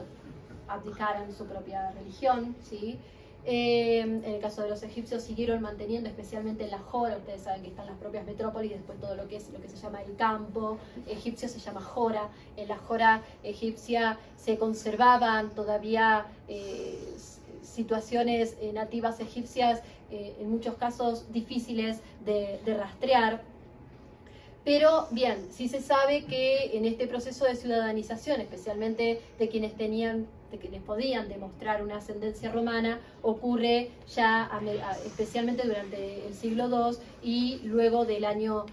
abdicaran su propia religión. ¿sí? En el caso de los egipcios siguieron manteniendo, especialmente en la Jora, ustedes saben que están las propias metrópolis, después todo lo que es lo que se llama el campo egipcio se llama Jora. En la Jora egipcia se conservaban todavía eh, situaciones eh, nativas egipcias, eh, en muchos casos difíciles de rastrear. Pero bien, sí se sabe que en este proceso de ciudadanización, especialmente de quienes tenían que les podían demostrar una ascendencia romana ocurre ya especialmente durante el siglo II y luego del año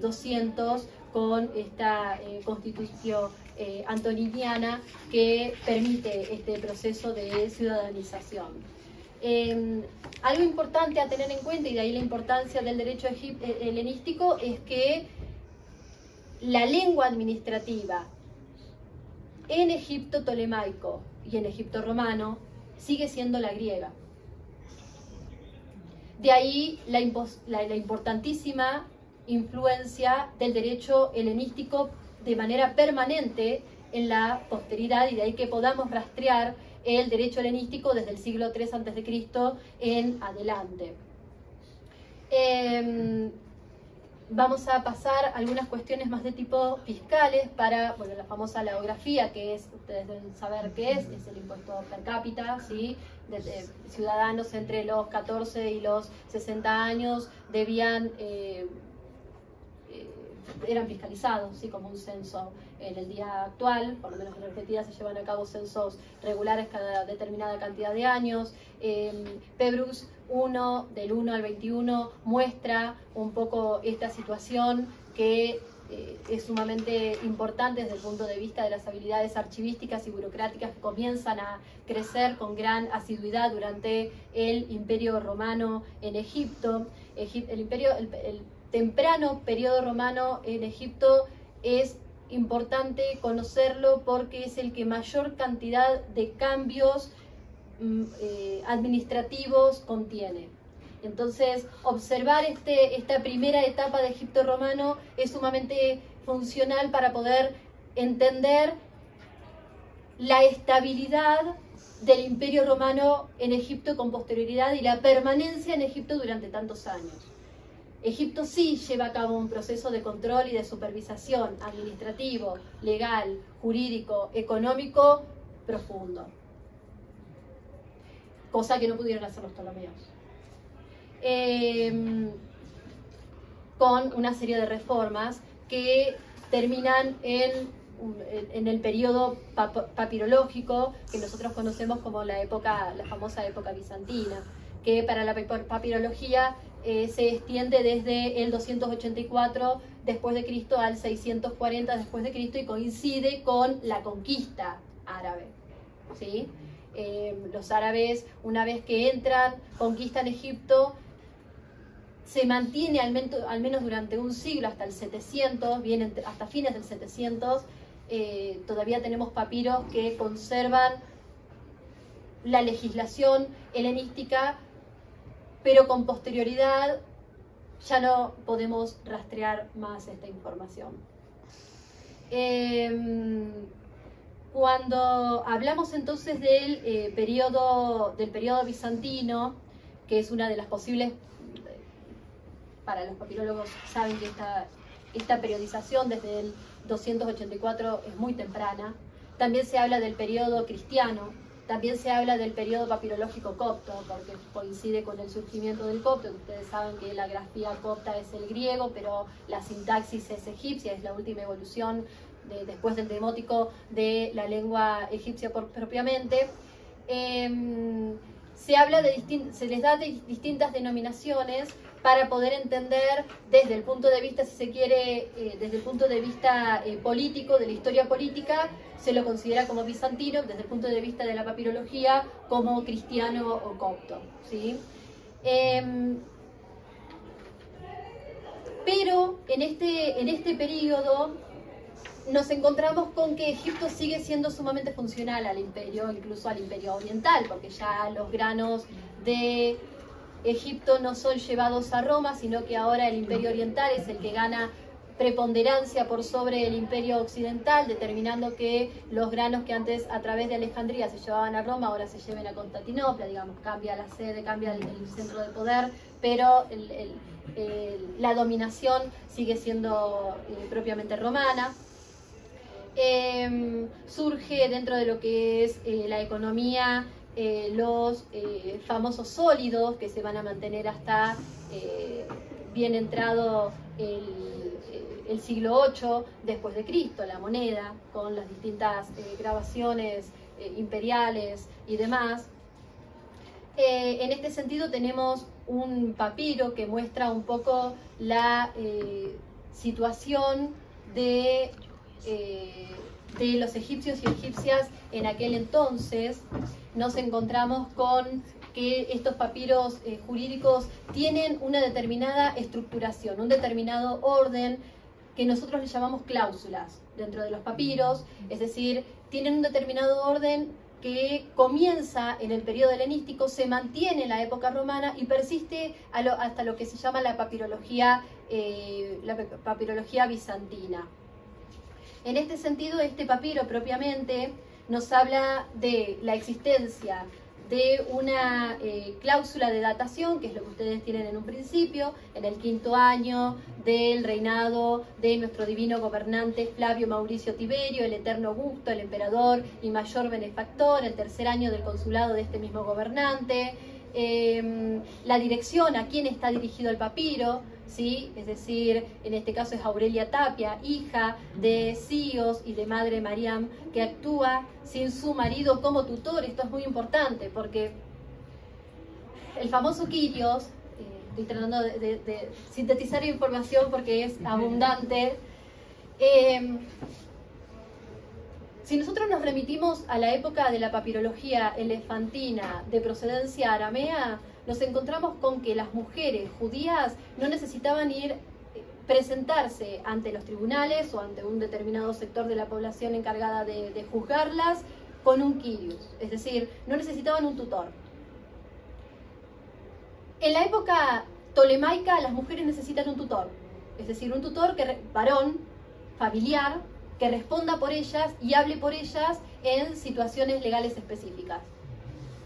200 eh, con esta eh, constitución eh, antoniniana que permite este proceso de ciudadanización. Em, algo importante a tener en cuenta, y de ahí la importancia del derecho helenístico, es que la lengua administrativa en Egipto tolemaico y en Egipto romano sigue siendo la griega. De ahí la, importantísima influencia del derecho helenístico de manera permanente en la posteridad y de ahí que podamos rastrear el derecho helenístico desde el siglo III a.C. en adelante. Em, vamos a pasar algunas cuestiones más de tipo fiscales para, bueno, la famosa laografía, que es, ustedes deben saber qué es, es el impuesto per cápita, ¿sí? De, ciudadanos entre los 14 y los 60 años debían... Eh, eran fiscalizados, ¿sí? como un censo en el día actual, por lo menos en Argentina se llevan a cabo censos regulares cada determinada cantidad de años. Eh, Pebrus 1, del 1 al 21, muestra un poco esta situación que eh, es sumamente importante desde el punto de vista de las habilidades archivísticas y burocráticas que comienzan a crecer con gran asiduidad durante el Imperio Romano en Egipto. el, imperio, el temprano periodo romano en Egipto es importante conocerlo porque es el que mayor cantidad de cambios Mm, eh, administrativos contiene. Entonces, observar este, esta primera etapa de Egipto romano es sumamente funcional para poder entender la estabilidad del imperio romano en Egipto con posterioridad y la permanencia en Egipto durante tantos años. Egipto sí lleva a cabo un proceso de control y de supervisación administrativo, legal, jurídico, económico profundo cosa que no pudieron hacer los ptolomeos. Em, con una serie de reformas que terminan en, en el periodo papirológico que nosotros conocemos como la época, la famosa época bizantina, que para la papirología eh, se extiende desde el 284 después de Cristo al 640 después de Cristo y coincide con la conquista árabe. ¿sí? Eh, los árabes, una vez que entran, conquistan Egipto, se mantiene al, menos durante un siglo, hasta el 700, bien hasta fines del 700, eh, todavía tenemos papiros que conservan la legislación helenística, pero con posterioridad ya no podemos rastrear más esta información. Em, cuando hablamos entonces del, eh, periodo, del periodo bizantino, que es una de las posibles, para los papirólogos saben que esta, esta periodización desde el 284 es muy temprana, también se habla del periodo cristiano, también se habla del periodo papirológico copto, porque coincide con el surgimiento del copto. Ustedes saben que la grafía copta es el griego, pero la sintaxis es egipcia, es la última evolución después del demótico de la lengua egipcia propiamente. Em, se, habla de se les da de distintas denominaciones para poder entender desde el punto de vista, si se quiere, eh, desde el punto de vista eh, político, de la historia política, se lo considera como bizantino, desde el punto de vista de la papirología, como cristiano o copto. ¿sí? Em, pero en este, en este periodo nos encontramos con que Egipto sigue siendo sumamente funcional al imperio, incluso al imperio oriental, porque ya los granos de Egipto no son llevados a Roma, sino que ahora el imperio oriental es el que gana preponderancia por sobre el imperio occidental, determinando que los granos que antes a través de Alejandría se llevaban a Roma, ahora se lleven a Constantinopla, digamos, cambia la sede, cambia el, centro de poder, pero la dominación sigue siendo eh, propiamente romana. Em, surge dentro de lo que es eh, la economía eh, los eh, famosos sólidos que se van a mantener hasta bien entrado el, siglo VIII después de Cristo, la moneda, con las distintas grabaciones imperiales y demás. en este sentido tenemos un papiro que muestra un poco la situación de eh, de los egipcios y egipcias en aquel entonces, nos encontramos con que estos papiros eh, jurídicos tienen una determinada estructuración, un determinado orden que nosotros le llamamos cláusulas dentro de los papiros, es decir, tienen un determinado orden que comienza en el periodo helenístico, se mantiene en la época romana y persiste hasta lo que se llama la papirología, eh, la papirología bizantina. En este sentido, este papiro propiamente nos habla de la existencia de una eh, cláusula de datación, que es lo que ustedes tienen en un principio, en el quinto año del reinado de nuestro divino gobernante Flavio Mauricio Tiberio, el eterno Augusto, el emperador y mayor benefactor, el tercer año del consulado de este mismo gobernante, em, la dirección a quién está dirigido el papiro, ¿sí? es decir, en este caso es Aurelia Tapia, hija de Cíos y de Madre Mariam, que actúa sin su marido como tutor. Esto es muy importante porque el famoso Quirios, eh, estoy tratando de, sintetizar información porque es abundante, em, si nosotros nos remitimos a la época de la papirología elefantina de procedencia aramea, nos encontramos con que las mujeres judías no necesitaban ir eh, presentarse ante los tribunales o ante un determinado sector de la población encargada de, juzgarlas con un kirios, es decir, no necesitaban un tutor. En la época tolemaica las mujeres necesitan un tutor, es decir, un tutor que varón, familiar, que responda por ellas y hable por ellas en situaciones legales específicas.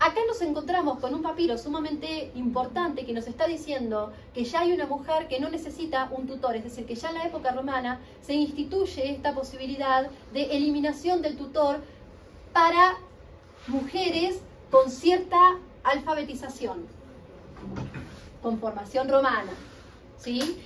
Acá nos encontramos con un papiro sumamente importante que nos está diciendo que ya hay una mujer que no necesita un tutor, es decir, que ya en la época romana se instituye esta posibilidad de eliminación del tutor para mujeres con cierta alfabetización, con formación romana. ¿sí?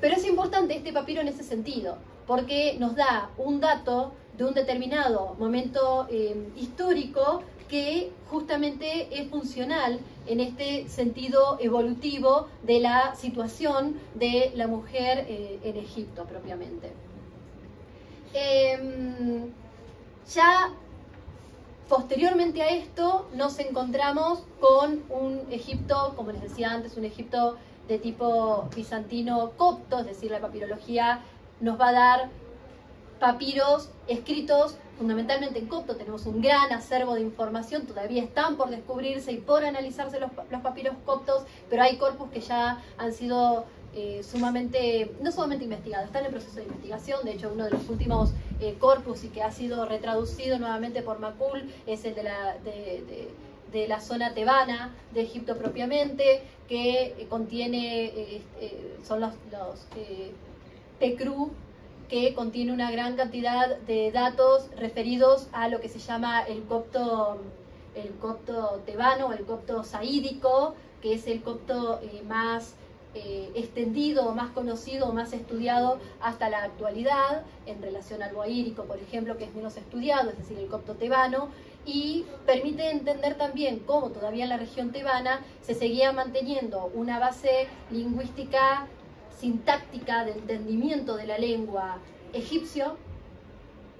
Pero es importante este papiro en ese sentido, porque nos da un dato de un determinado momento eh, histórico que justamente es funcional en este sentido evolutivo de la situación de la mujer eh, en Egipto propiamente. Em, ya posteriormente a esto nos encontramos con un Egipto, como les decía antes, un Egipto de tipo bizantino copto, es decir, la papirología nos va a dar papiros escritos fundamentalmente en copto. Tenemos un gran acervo de información, todavía están por descubrirse y por analizarse los, papiros coptos, pero hay corpus que ya han sido eh, sumamente, no solamente investigados, están en proceso de investigación. De hecho, uno de los últimos eh, corpus y que ha sido retraducido nuevamente por Macul es el de la, de, la zona tebana de Egipto propiamente, que eh, contiene, son los, los Pecru, que contiene una gran cantidad de datos referidos a lo que se llama el copto, el copto tebano, el copto saídico, que es el copto eh, más eh, extendido, más conocido, más estudiado hasta la actualidad, en relación al boaírico, por ejemplo, que es menos estudiado, es decir, el copto tebano, y permite entender también cómo todavía en la región tebana se seguía manteniendo una base lingüística sintáctica de entendimiento de la lengua egipcio,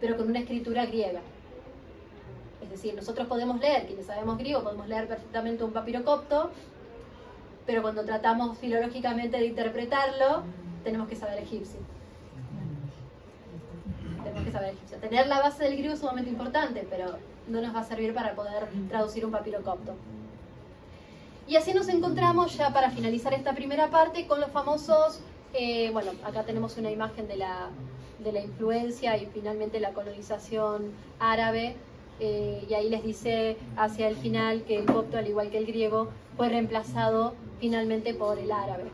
pero con una escritura griega. Es decir, nosotros podemos leer, quienes sabemos griego, podemos leer perfectamente un papiro copto, pero cuando tratamos filológicamente de interpretarlo, tenemos que saber egipcio. Tenemos que saber egipcio. Tener la base del griego es sumamente importante, pero no nos va a servir para poder traducir un papiro copto. Y así nos encontramos ya para finalizar esta primera parte con los famosos, eh, bueno, acá tenemos una imagen de la, de la influencia y finalmente la colonización árabe. Eh, y ahí les dice hacia el final que el copto, al igual que el griego, fue reemplazado finalmente por el árabe.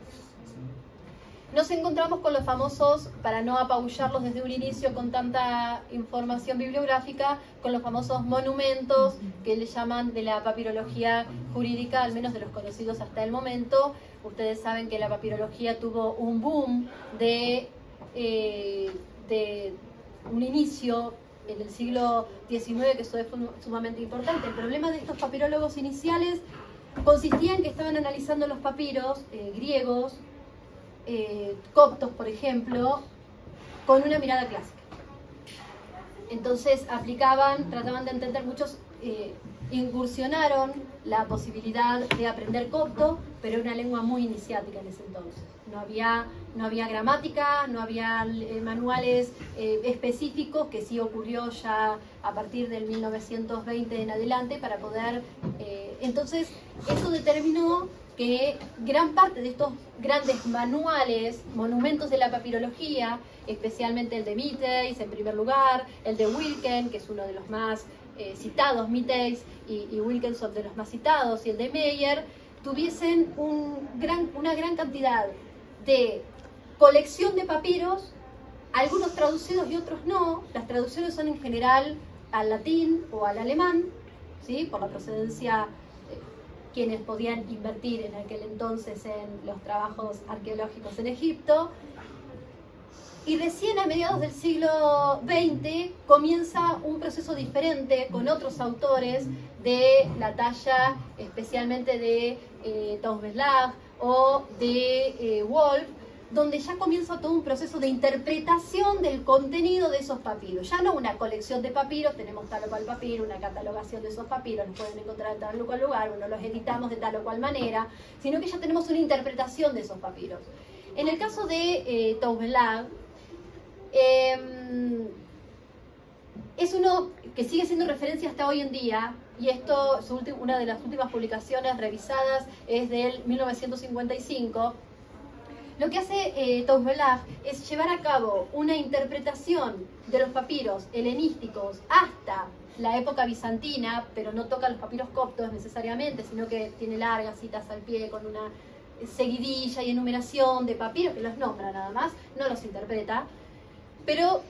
Nos encontramos con los famosos, para no apabullarlos desde un inicio con tanta información bibliográfica, con los famosos monumentos que le llaman de la papirología jurídica, al menos de los conocidos hasta el momento. Ustedes saben que la papirología tuvo un boom de, eh, de un inicio en el siglo XIX, que eso es sumamente importante. El problema de estos papirólogos iniciales consistía en que estaban analizando los papiros eh, griegos, eh, coptos, por ejemplo, con una mirada clásica. Entonces aplicaban, trataban de entender, muchos eh, incursionaron la posibilidad de aprender copto, pero era una lengua muy iniciática en ese entonces. No había, no había gramática, no había eh, manuales específicos, que sí ocurrió ya a partir del 1920 en adelante para poder... entonces, eso determinó que gran parte de estos grandes manuales, monumentos de la papirología, especialmente el de Mitteis en primer lugar, el de Wilken, que es uno de los más eh, citados, Mitteis y, Wilken son de los más citados, y el de Meyer, tuviesen una gran cantidad de colección de papiros, algunos traducidos y otros no. Las traducciones son en general al latín o al alemán, ¿sí? por la procedencia quienes podían invertir en aquel entonces en los trabajos arqueológicos en Egipto. Y recién a mediados del siglo XX comienza un proceso diferente con otros autores de la talla especialmente de eh, o de eh, Wolf, donde ya comienza todo un proceso de interpretación del contenido de esos papiros. Ya no una colección de papiros, tenemos tal o cual papiro, una catalogación de eesos papiros, los pueden encontrar en tal o cual lugar, o los editamos de tal o cual manera, sino que ya tenemos una interpretación de esos papiros. En el caso de eh, em, es uno que sigue siendo referencia hasta hoy en día, y esto, una de las últimas publicaciones revisadas es del 1955, lo que hace eh, es llevar a cabo una interpretación de los papiros helenísticos hasta la época bizantina, pero no toca los papiros coptos necesariamente, sino que tiene largas citas al pie con una seguidilla y enumeración de papiros que los nombra nada más, no los interpreta. Pero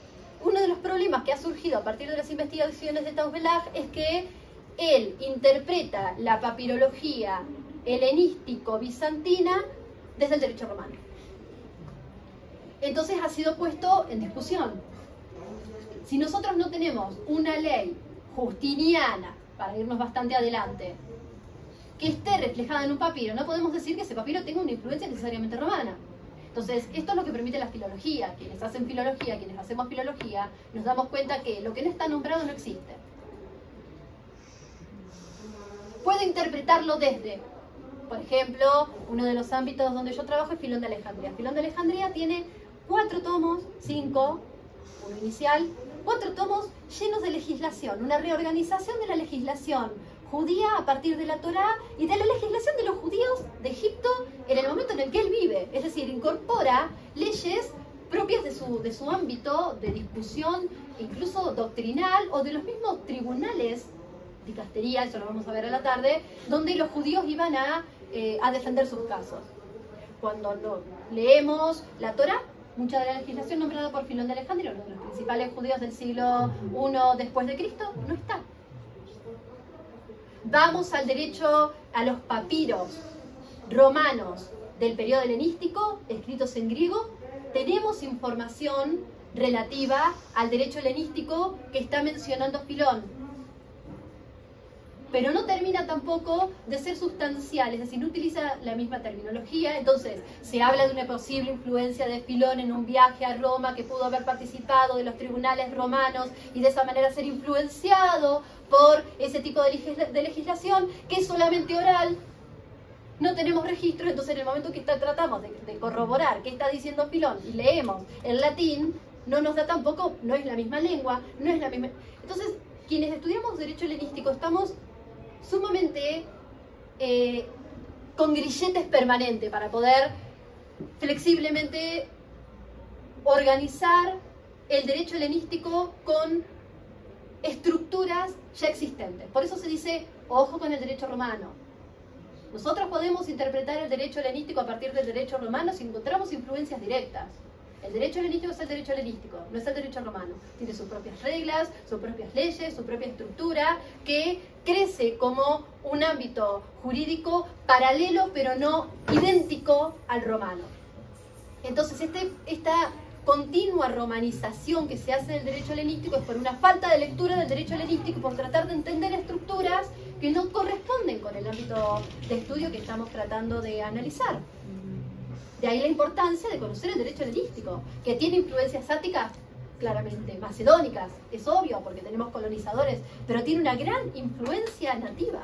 uno de los problemas que ha surgido a partir de las investigaciones de Tausbelag es que él interpreta la papirología helenístico-bizantina desde el derecho romano entonces ha sido puesto en discusión. Si nosotros no tenemos una ley justiniana, para irnos bastante adelante, que esté reflejada en un papiro, no podemos decir que ese papiro tenga una influencia necesariamente romana. Entonces, esto es lo que permite la filología. Quienes hacen filología, quienes hacemos filología, nos damos cuenta que lo que no está nombrado no existe. Puedo interpretarlo desde Por ejemplo, uno de los ámbitos donde yo trabajo es Filón de Alejandría. Filón de Alejandría tiene cuatro tomos, cinco, uno inicial, cuatro tomos llenos de legislación, una reorganización de la legislación judía a partir de la Torá y de la legislación de los judíos de Egipto en el momento en el que él vive. Es decir, incorpora leyes propias de su, de su ámbito de discusión, incluso doctrinal, o de los mismos tribunales, dicastería, eso lo vamos a ver a la tarde, donde los judíos iban a, eh, a defender sus casos. Cuando leemos la Torá, mucha de la legislación nombrada por Filón de Alejandría, uno de los principales judíos del siglo I después de Cristo, no está. Vamos al derecho a los papiros romanos del periodo helenístico, escritos en griego, tenemos información relativa al derecho helenístico que está mencionando Filón. Pero no termina tampoco de ser sustancial, es decir, no utiliza la misma terminología. Entonces, se habla de una posible influencia de Filón en un viaje a Roma que pudo haber participado de los tribunales romanos y de esa manera ser influenciado por ese tipo de legislación que es solamente oral, no tenemos registro, entonces en el momento que tratamos de, corroborar qué está diciendo Filón y leemos el latín, no nos da tampoco, no es la misma lengua, no es la misma... Entonces, quienes estudiamos derecho helenístico estamos sumamente eh, con grilletes permanentes para poder flexiblemente organizar el derecho helenístico con estructuras ya existentes. Por eso se dice, ojo con el derecho romano, nosotros podemos interpretar el derecho helenístico a partir del derecho romano si encontramos influencias directas. El derecho helenístico es el derecho helenístico, no es el derecho romano. Tiene sus propias reglas, sus propias leyes, su propia estructura, que crece como un ámbito jurídico paralelo pero no idéntico al romano. Entonces, este, esta continua romanización que se hace del derecho helenístico es por una falta de lectura del derecho helenístico, por tratar de entender estructuras que no corresponden con el ámbito de estudio que estamos tratando de analizar. De ahí la importancia de conocer el derecho helenístico, que tiene influencias sáticas claramente macedónicas, es obvio porque tenemos colonizadores, pero tiene una gran influencia nativa.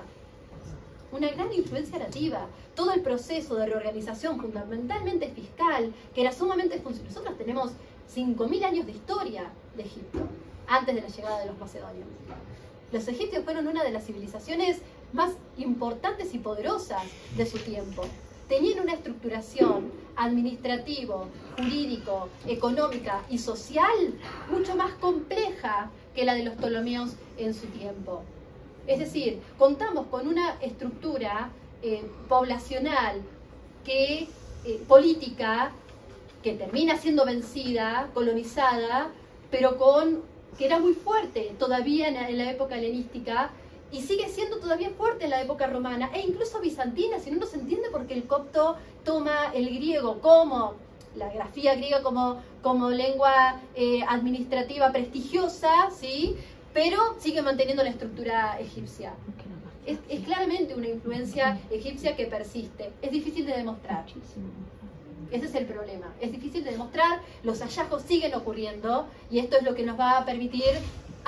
Una gran influencia nativa. Todo el proceso de reorganización, fundamentalmente fiscal, que era sumamente funcional. Nosotros tenemos 5.000 años de historia de Egipto, antes de la llegada de los macedonios. Los egipcios fueron una de las civilizaciones más importantes y poderosas de su tiempo. Tenían una estructuración administrativo, jurídico, económica y social mucho más compleja que la de los Ptolomeos en su tiempo. Es decir, contamos con una estructura eh, poblacional que, eh, política que termina siendo vencida, colonizada, pero con que era muy fuerte todavía en la época helenística y sigue siendo todavía fuerte en la época romana e incluso bizantina, si no, nos se entiende porque el copto toma el griego como la grafía griega como, como lengua eh, administrativa prestigiosa, ¿sí? pero sigue manteniendo la estructura egipcia. Es, es claramente una influencia egipcia que persiste. Es difícil de demostrar. Ese es el problema. Es difícil de demostrar, los hallazgos siguen ocurriendo y esto es lo que nos va a permitir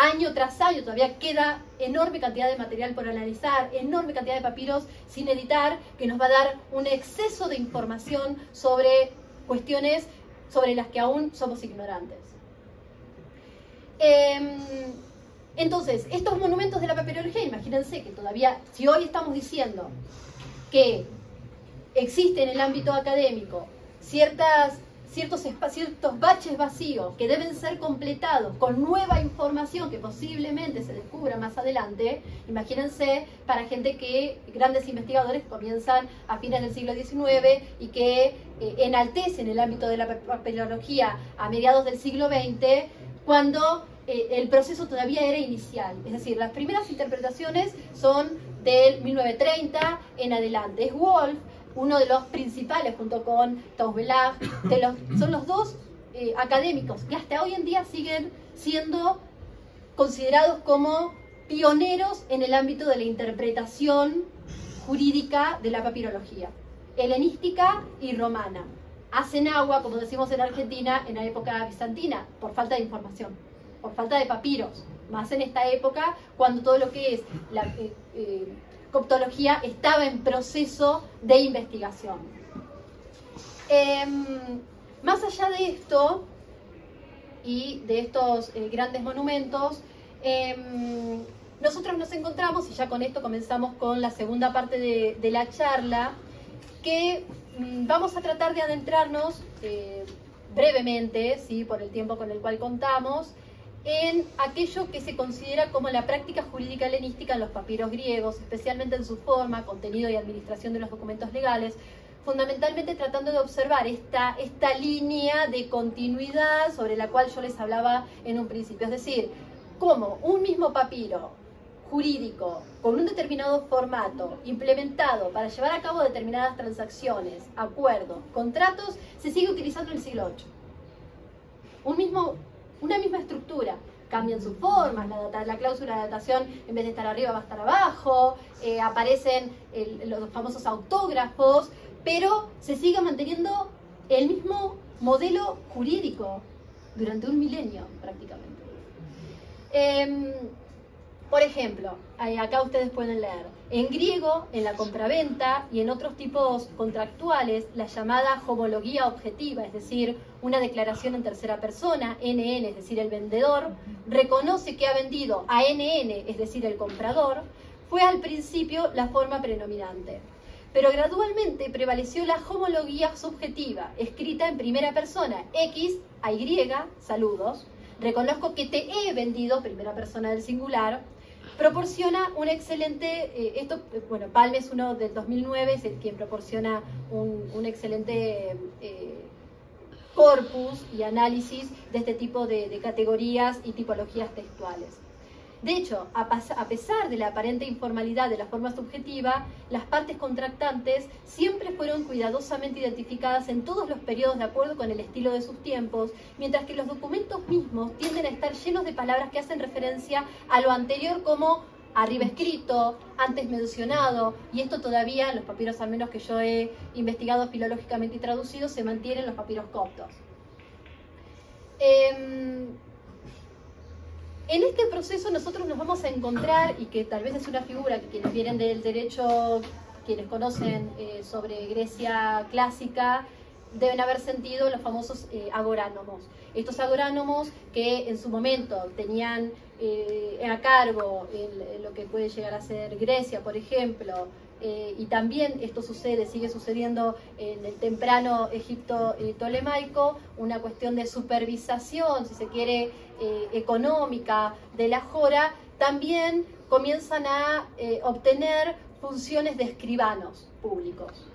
año tras año, todavía queda enorme cantidad de material por analizar, enorme cantidad de papiros sin editar, que nos va a dar un exceso de información sobre cuestiones sobre las que aún somos ignorantes. Em, entonces, estos monumentos de la papirología, imagínense que todavía, si hoy estamos diciendo que existe en el ámbito académico ciertas, ciertos, ciertos baches vacíos que deben ser completados con nueva información que posiblemente se descubra más adelante, imagínense para gente que, grandes investigadores comienzan a fines del siglo XIX y que eh, enaltecen el ámbito de la papelología a mediados del siglo XX, cuando eh, el proceso todavía era inicial. Es decir, las primeras interpretaciones son del 1930 en adelante. Es Wolf uno de los principales, junto con los, son los dos eh, académicos que hasta hoy en día siguen siendo considerados como pioneros en el ámbito de la interpretación jurídica de la papirología, helenística y romana. Hacen agua, como decimos en Argentina, en la época bizantina, por falta de información, por falta de papiros, más en esta época cuando todo lo que es la, eh, eh, coptología estaba en proceso de investigación. Em, más allá de esto y de estos eh, grandes monumentos, em, nosotros nos encontramos, y ya con esto comenzamos con la segunda parte de, la charla, que mm, vamos a tratar de adentrarnos eh, brevemente, ¿sí? por el tiempo con el cual contamos, en aquello que se considera como la práctica jurídica helenística en los papiros griegos, especialmente en su forma, contenido y administración de los documentos legales, fundamentalmente tratando de observar esta, esta línea de continuidad sobre la cual yo les hablaba en un principio. Es decir, cómo un mismo papiro jurídico con un determinado formato implementado para llevar a cabo determinadas transacciones, acuerdos, contratos, se sigue utilizando en el siglo VIII. Un mismo una misma estructura. Cambian sus formas, la, la cláusula de datación en vez de estar arriba va a estar abajo, eh, aparecen los famosos autógrafos, pero se sigue manteniendo el mismo modelo jurídico durante un milenio prácticamente. Em, por ejemplo, acá ustedes pueden leer, en griego, en la compraventa y en otros tipos contractuales, la llamada homología objetiva, es decir, una declaración en tercera persona, NN, es decir, el vendedor, reconoce que ha vendido a NN, es decir, el comprador, fue al principio la forma predominante. Pero gradualmente prevaleció la homología subjetiva, escrita en primera persona, X a Y, saludos, reconozco que te he vendido, primera persona del singular, proporciona un excelente, eh, esto, bueno, Palme es uno del 2009, es el quien proporciona un, excelente eh, corpus y análisis de este tipo de categorías y tipologías textuales. De hecho, a, pesar de la aparente informalidad de la forma subjetiva, las partes contractantes siempre fueron cuidadosamente identificadas en todos los periodos de acuerdo con el estilo de sus tiempos, mientras que los documentos mismos tienden a estar llenos de palabras que hacen referencia a lo anterior como arriba escrito, antes mencionado, y esto todavía en los papiros, al menos que yo he investigado filológicamente y traducido, se mantiene en los papiros coptos. Em, en este proceso nosotros nos vamos a encontrar, y que tal vez es una figura que quienes vienen del derecho, quienes conocen eh, sobre Grecia clásica, deben haber sentido los famosos eh, agoránomos. Estos agoránomos que en su momento tenían eh, a cargo lo que puede llegar a ser Grecia, por ejemplo, eh, y también esto sucede, sigue sucediendo en el temprano Egipto eh, tolemaico, una cuestión de supervisación, si se quiere, eh, económica de la Jora, también comienzan a obtener funciones de escribanos públicos.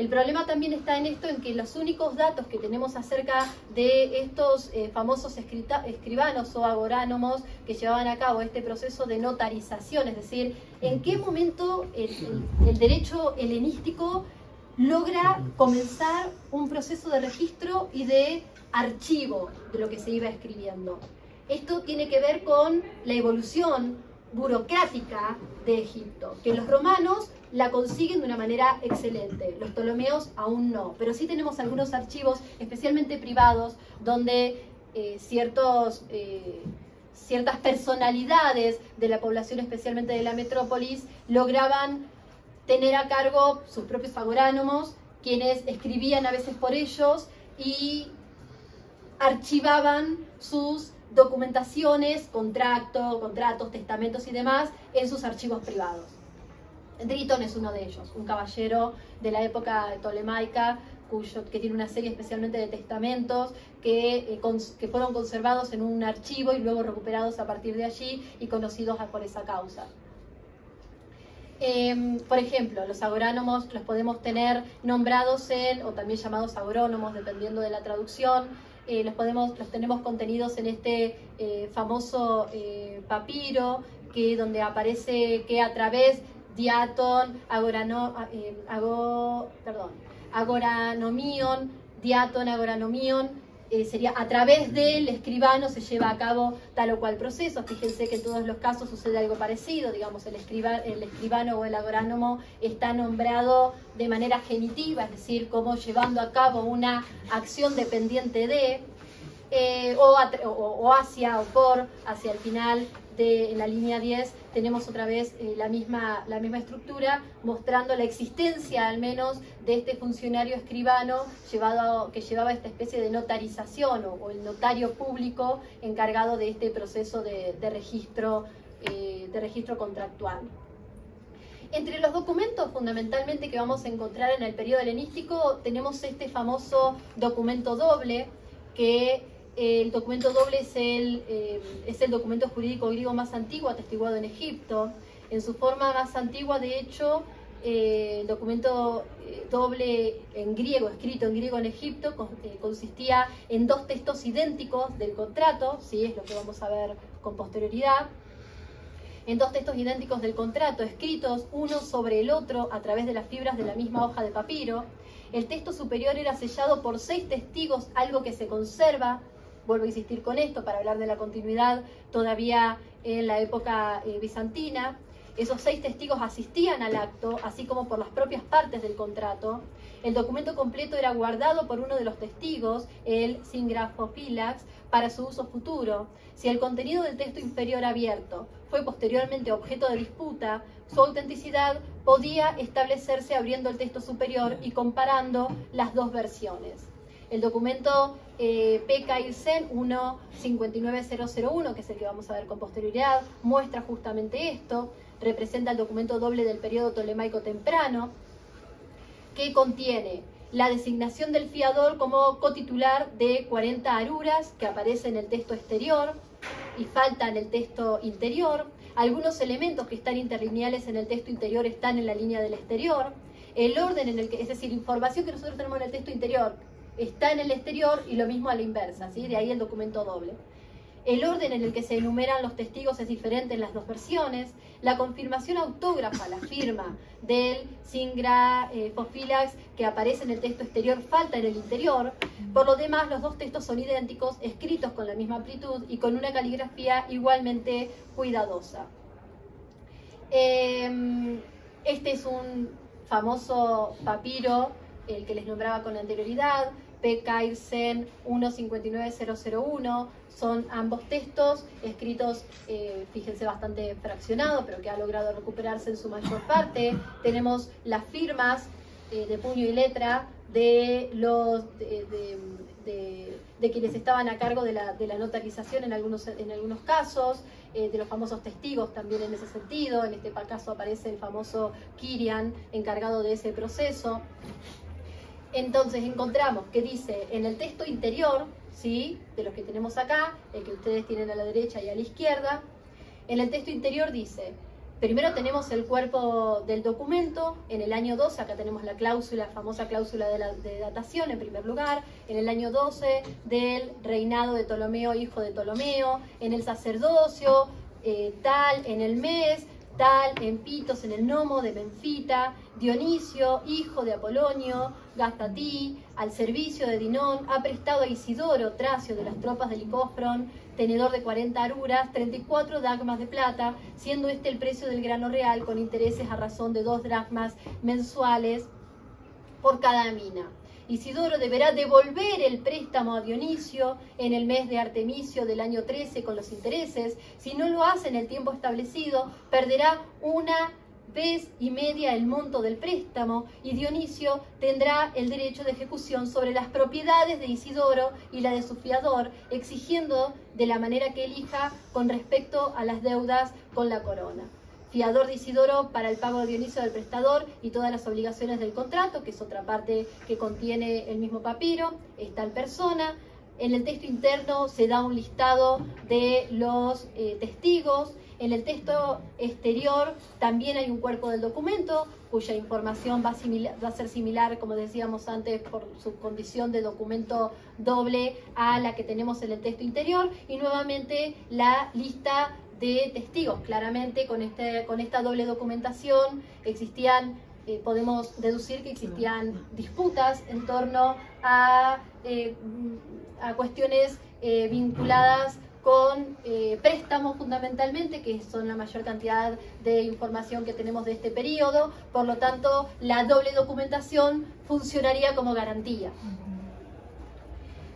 El problema también está en esto, en que los únicos datos que tenemos acerca de estos eh, famosos escribanos o agoránomos que llevaban a cabo este proceso de notarización, es decir, en qué momento el, derecho helenístico logra comenzar un proceso de registro y de archivo de lo que se iba escribiendo. Esto tiene que ver con la evolución burocrática de Egipto, que los romanos la consiguen de una manera excelente. Los Ptolomeos aún no, pero sí tenemos algunos archivos, especialmente privados, donde eh, ciertos, eh, ciertas personalidades de la población, especialmente de la metrópolis, lograban tener a cargo sus propios agoránomos, quienes escribían a veces por ellos y archivaban sus documentaciones, contratos, contratos, testamentos y demás en sus archivos privados. Driton es uno de ellos, un caballero de la época tolemaica cuyo, que tiene una serie especialmente de testamentos que, eh, que, fueron conservados en un archivo y luego recuperados a partir de allí y conocidos por esa causa. Em, por ejemplo, los agrónomos los podemos tener nombrados en, o también llamados agrónomos, dependiendo de la traducción, eh, los, podemos, los tenemos contenidos en este eh, famoso papiro, que, donde aparece que a través diaton, agorano, eh, perdón, agoranomion, diaton, agoranomion, eh, sería a través del escribano se lleva a cabo tal o cual proceso. Fíjense que en todos los casos sucede algo parecido, digamos, el, el escribano o el agoranomo está nombrado de manera genitiva, es decir, como llevando a cabo una acción dependiente de, eh, o, hacia o por, hacia el final de, en la línea 10 tenemos otra vez eh, la, misma, la misma estructura, mostrando la existencia al menos de este funcionario escribano llevado, que llevaba esta especie de notarización o, el notario público encargado de este proceso de, registro, eh, de registro contractual. Entre los documentos fundamentalmente que vamos a encontrar en el periodo helenístico tenemos este famoso documento doble, que el documento doble es el, eh, es el documento jurídico griego más antiguo atestiguado en Egipto. En su forma más antigua, de hecho, eh, documento doble en griego, escrito en griego en Egipto, consistía en dos textos idénticos del contrato, ¿sí? es lo que vamos a ver con posterioridad en dos textos idénticos del contrato, escritos uno sobre el otro a través de las fibras de la misma hoja de papiro. El texto superior era sellado por seis testigos, algo que se conserva, vuelvo a insistir con esto para hablar de la continuidad todavía en la época eh, bizantina. Esos seis testigos asistían al acto, así como por las propias partes del contrato. El documento completo era guardado por uno de los testigos, el Singraphopilax, para su uso futuro. Si el contenido del texto inferior abierto fue posteriormente objeto de disputa, su autenticidad podía establecerse abriendo el texto superior y comparando las dos versiones. El documento eh, PKIRSEN 159001, que es el que vamos a ver con posterioridad, muestra justamente esto, representa el documento doble del periodo tolemaico temprano, que contiene la designación del fiador como cotitular de 40 aruras que aparece en el texto exterior y falta en el texto interior. Algunos elementos que están interlineales en el texto interior están en la línea del exterior. El orden en el que, es decir, información que nosotros tenemos en el texto interior está en el exterior y lo mismo a la inversa, ¿sí? de ahí el documento doble. El orden en el que se enumeran los testigos es diferente en las dos versiones. La confirmación autógrafa, la firma del Singra eh, que aparece en el texto exterior falta en el interior. Por lo demás, los dos textos son idénticos, escritos con la misma amplitud y con una caligrafía igualmente cuidadosa. Em, este es un famoso papiro, el que les nombraba con anterioridad, PKIRSEN 159001. Son ambos textos escritos, eh, fíjense, bastante fraccionados, pero que ha logrado recuperarse en su mayor parte. Tenemos las firmas eh, de puño y letra de los de, quienes estaban a cargo de la, notarización en algunos, en algunos casos, eh, de los famosos testigos también en ese sentido. En este caso aparece el famoso Kirian, encargado de ese proceso. Entonces encontramos que dice en el texto interior, ¿sí? de los que tenemos acá, el que ustedes tienen a la derecha y a la izquierda, en el texto interior dice, primero tenemos el cuerpo del documento, en el año 12, acá tenemos la cláusula, la famosa cláusula de, la, de datación en primer lugar, en el año 12 del reinado de Ptolomeo, hijo de Ptolomeo, en el sacerdocio, eh, tal, en el mes, tal, en Pitos, en el Nomo de Menfita, Dionisio, hijo de Apolonio, Gastatí, al servicio de Dinón, ha prestado a Isidoro, tracio de las tropas de Licofron, tenedor de 40 aruras, 34 dracmas de plata, siendo este el precio del grano real con intereses a razón de dos dracmas mensuales por cada mina. Isidoro deberá devolver el préstamo a Dionisio en el mes de Artemisio del año 13 con los intereses. Si no lo hace en el tiempo establecido, perderá una vez y media el monto del préstamo y Dionisio tendrá el derecho de ejecución sobre las propiedades de Isidoro y la de su fiador, exigiendo de la manera que elija con respecto a las deudas con la corona fiador de Isidoro para el pago de Dionisio del prestador y todas las obligaciones del contrato, que es otra parte que contiene el mismo papiro, es tal persona. En el texto interno se da un listado de los eh, testigos. En el texto exterior también hay un cuerpo del documento cuya información va a ser similar, como decíamos antes, por su condición de documento doble a la que tenemos en el texto interior. Y nuevamente la lista de testigos. Claramente con, este, con esta doble documentación existían, eh, podemos deducir que existían disputas en torno a, eh, a cuestiones eh, vinculadas con préstamos fundamentalmente, que son la mayor cantidad de información que tenemos de este periodo, por lo tanto la doble documentación funcionaría como garantía.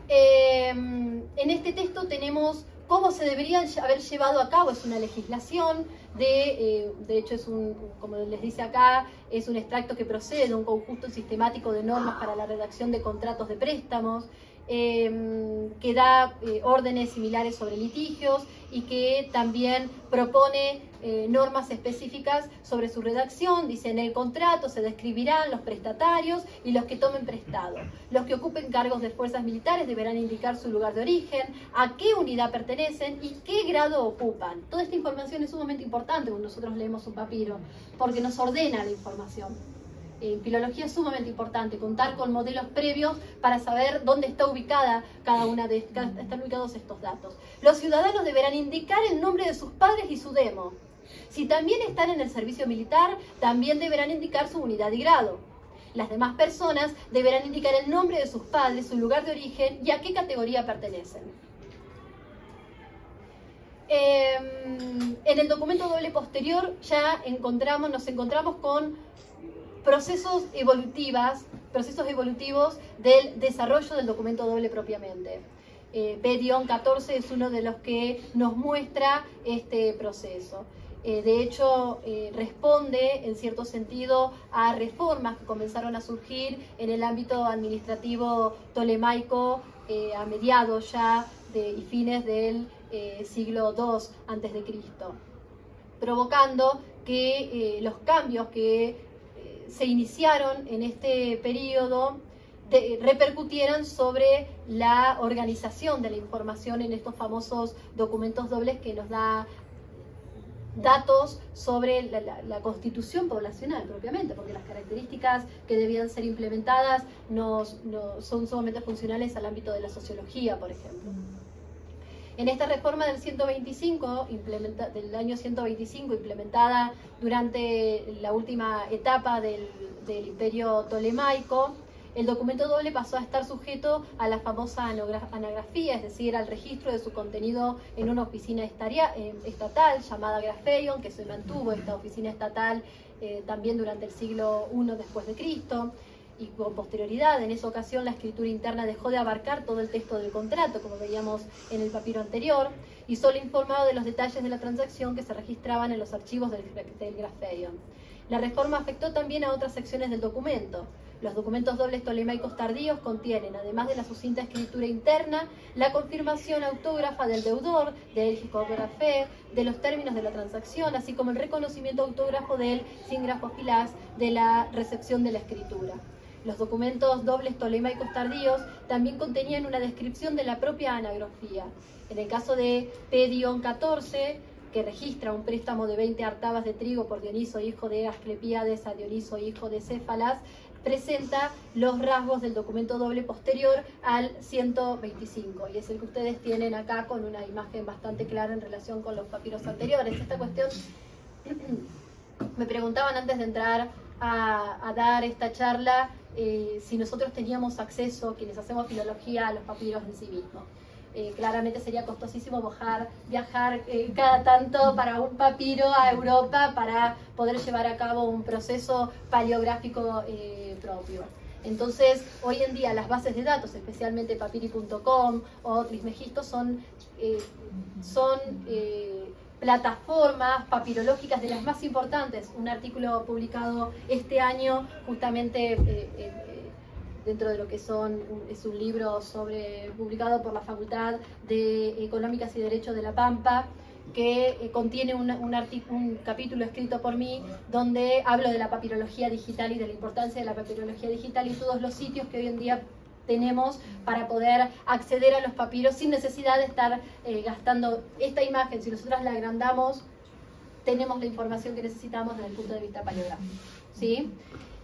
en este texto tenemos cómo se deberían haber llevado a cabo. Es una legislación de, eh, de hecho es un, como les dice acá, es un extracto que procede de un conjunto sistemático de normas para la redacción de contratos de préstamos, Em, que da eh, órdenes similares sobre litigios y que también propone eh, normas específicas sobre su redacción. Dice, en el contrato se describirán los prestatarios y los que tomen prestado. Los que ocupen cargos de fuerzas militares deberán indicar su lugar de origen, a qué unidad pertenecen y qué grado ocupan. Toda esta información es sumamente importante cuando nosotros leemos un papiro, porque nos ordena la información en filología es sumamente importante contar con modelos previos para saber dónde está ubicada cada una de están ubicados estos datos. Los ciudadanos deberán indicar el nombre de sus padres y su demo. Si también están en el servicio militar, también deberán indicar su unidad y grado. Las demás personas deberán indicar el nombre de sus padres, su lugar de origen y a qué categoría pertenecen. Em, en el documento doble posterior ya encontramos, nos encontramos con procesos evolutivas, procesos evolutivos del desarrollo del documento doble propiamente. Eh, 14 es uno de los que nos muestra este proceso. Eh, de hecho, eh, responde en cierto sentido a reformas que comenzaron a surgir en el ámbito administrativo tolemaico eh, a mediados ya de, y fines del siglo II a.C., provocando que los cambios que se iniciaron en este periodo repercutieran sobre la organización de la información en estos famosos documentos dobles que nos da datos sobre la, constitución poblacional propiamente, porque las características que debían ser implementadas no, son sumamente funcionales al ámbito de la sociología, por ejemplo. En esta reforma del 125, del año 125, implementada durante la última etapa del, imperio tolemaico, el documento doble pasó a estar sujeto a la famosa anagrafía, es decir, al registro de su contenido en una oficina eh, estatal llamada Grafeion, que se mantuvo esta oficina estatal eh, también durante el siglo I después de Cristo y con posterioridad. En esa ocasión la escritura interna dejó de abarcar todo el texto del contrato, como veíamos en el papiro anterior, y solo informaba de los detalles de la transacción que se registraban en los archivos del, del Grafeion. La reforma afectó también a otras secciones del documento. Los documentos dobles tolemaicos tardíos contienen, además de la sucinta escritura interna, la confirmación autógrafa del deudor, del grafé, de los términos de la transacción, así como el reconocimiento autógrafo del singrafo filás de la recepción de la escritura. Los documentos dobles tolemaicos tardíos también contenían una descripción de la propia anagrafía. En el caso de P-14, que registra un préstamo de 20 artabas de trigo por Dioniso, hijo de Asclepíades, a Dioniso, hijo de Céfalas, presenta los rasgos del documento doble posterior al 125 y es el que ustedes tienen acá con una imagen bastante clara en relación con los papiros anteriores. Esta cuestión me preguntaban antes de entrar a dar esta charla eh, si nosotros teníamos acceso, quienes hacemos filología, a los papiros en sí mismos. Eh, claramente sería costosísimo viajar, viajar eh, cada tanto para un papiro a Europa para poder llevar a cabo un proceso paleográfico propio. Entonces, hoy en día las bases de datos, especialmente papiri.com o Trismegisto, son, son plataformas papirológicas de las más importantes. Un artículo publicado este año justamente eh, eh, eh, dentro de lo que son, es un libro sobre, publicado por la Facultad de Económicas y Derechos de La Pampa, que contiene un, un, un, capítulo escrito por mí donde hablo de la papirología digital y de la importancia de la papirología digital y todos los sitios que hoy en día tenemos para poder acceder a los papiros sin necesidad de estar eh, gastando esta imagen. Si nosotros la agrandamos, tenemos la información que necesitamos desde el punto de vista paleográfico. ¿sí?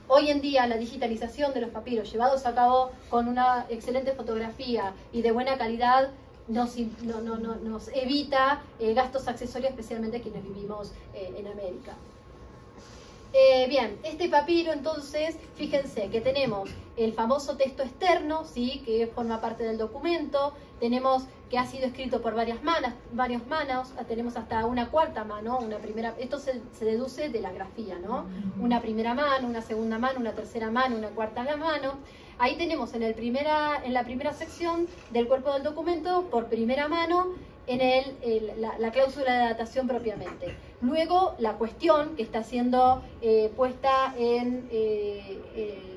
Hoy en día la digitalización de los papiros llevados a cabo con una excelente fotografía y de buena calidad nos, nos evita eh, gastos accesorios, especialmente quienes vivimos eh, en América. Bien, este papiro entonces, fíjense que tenemos el famoso texto externo, ¿sí? que forma parte del documento, tenemos que ha sido escrito por varias manos, varias manos, tenemos hasta una cuarta mano, una primera, esto se, deduce de la grafía, ¿no? Una primera mano, una segunda mano, una tercera mano, una cuarta mano. Ahí tenemos en, el primera, en la primera sección del cuerpo del documento, por primera mano, en el, la, cláusula de datación propiamente. Luego, la cuestión que está siendo eh, puesta en, eh,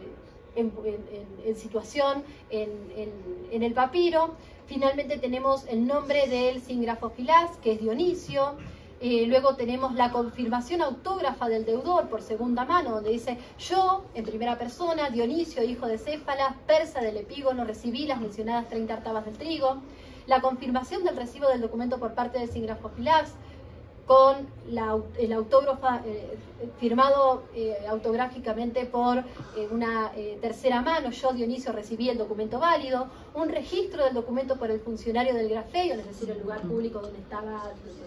en, situación en, el papiro. Finalmente tenemos el nombre del singrafofilás, que es Dionisio. Eh, luego tenemos la confirmación autógrafa del deudor por segunda mano, donde dice, yo, en primera persona, Dionisio, hijo de Céfalas, persa del epígono, recibí las mencionadas 30 artabas del trigo. La confirmación del recibo del documento por parte del singrafofilás, con el autógrafo eh, firmado eh, autográficamente por eh, una tercera mano, yo Dionisio recibí el documento válido, un registro del documento por el funcionario del grafeio, es decir, el lugar público donde estaba,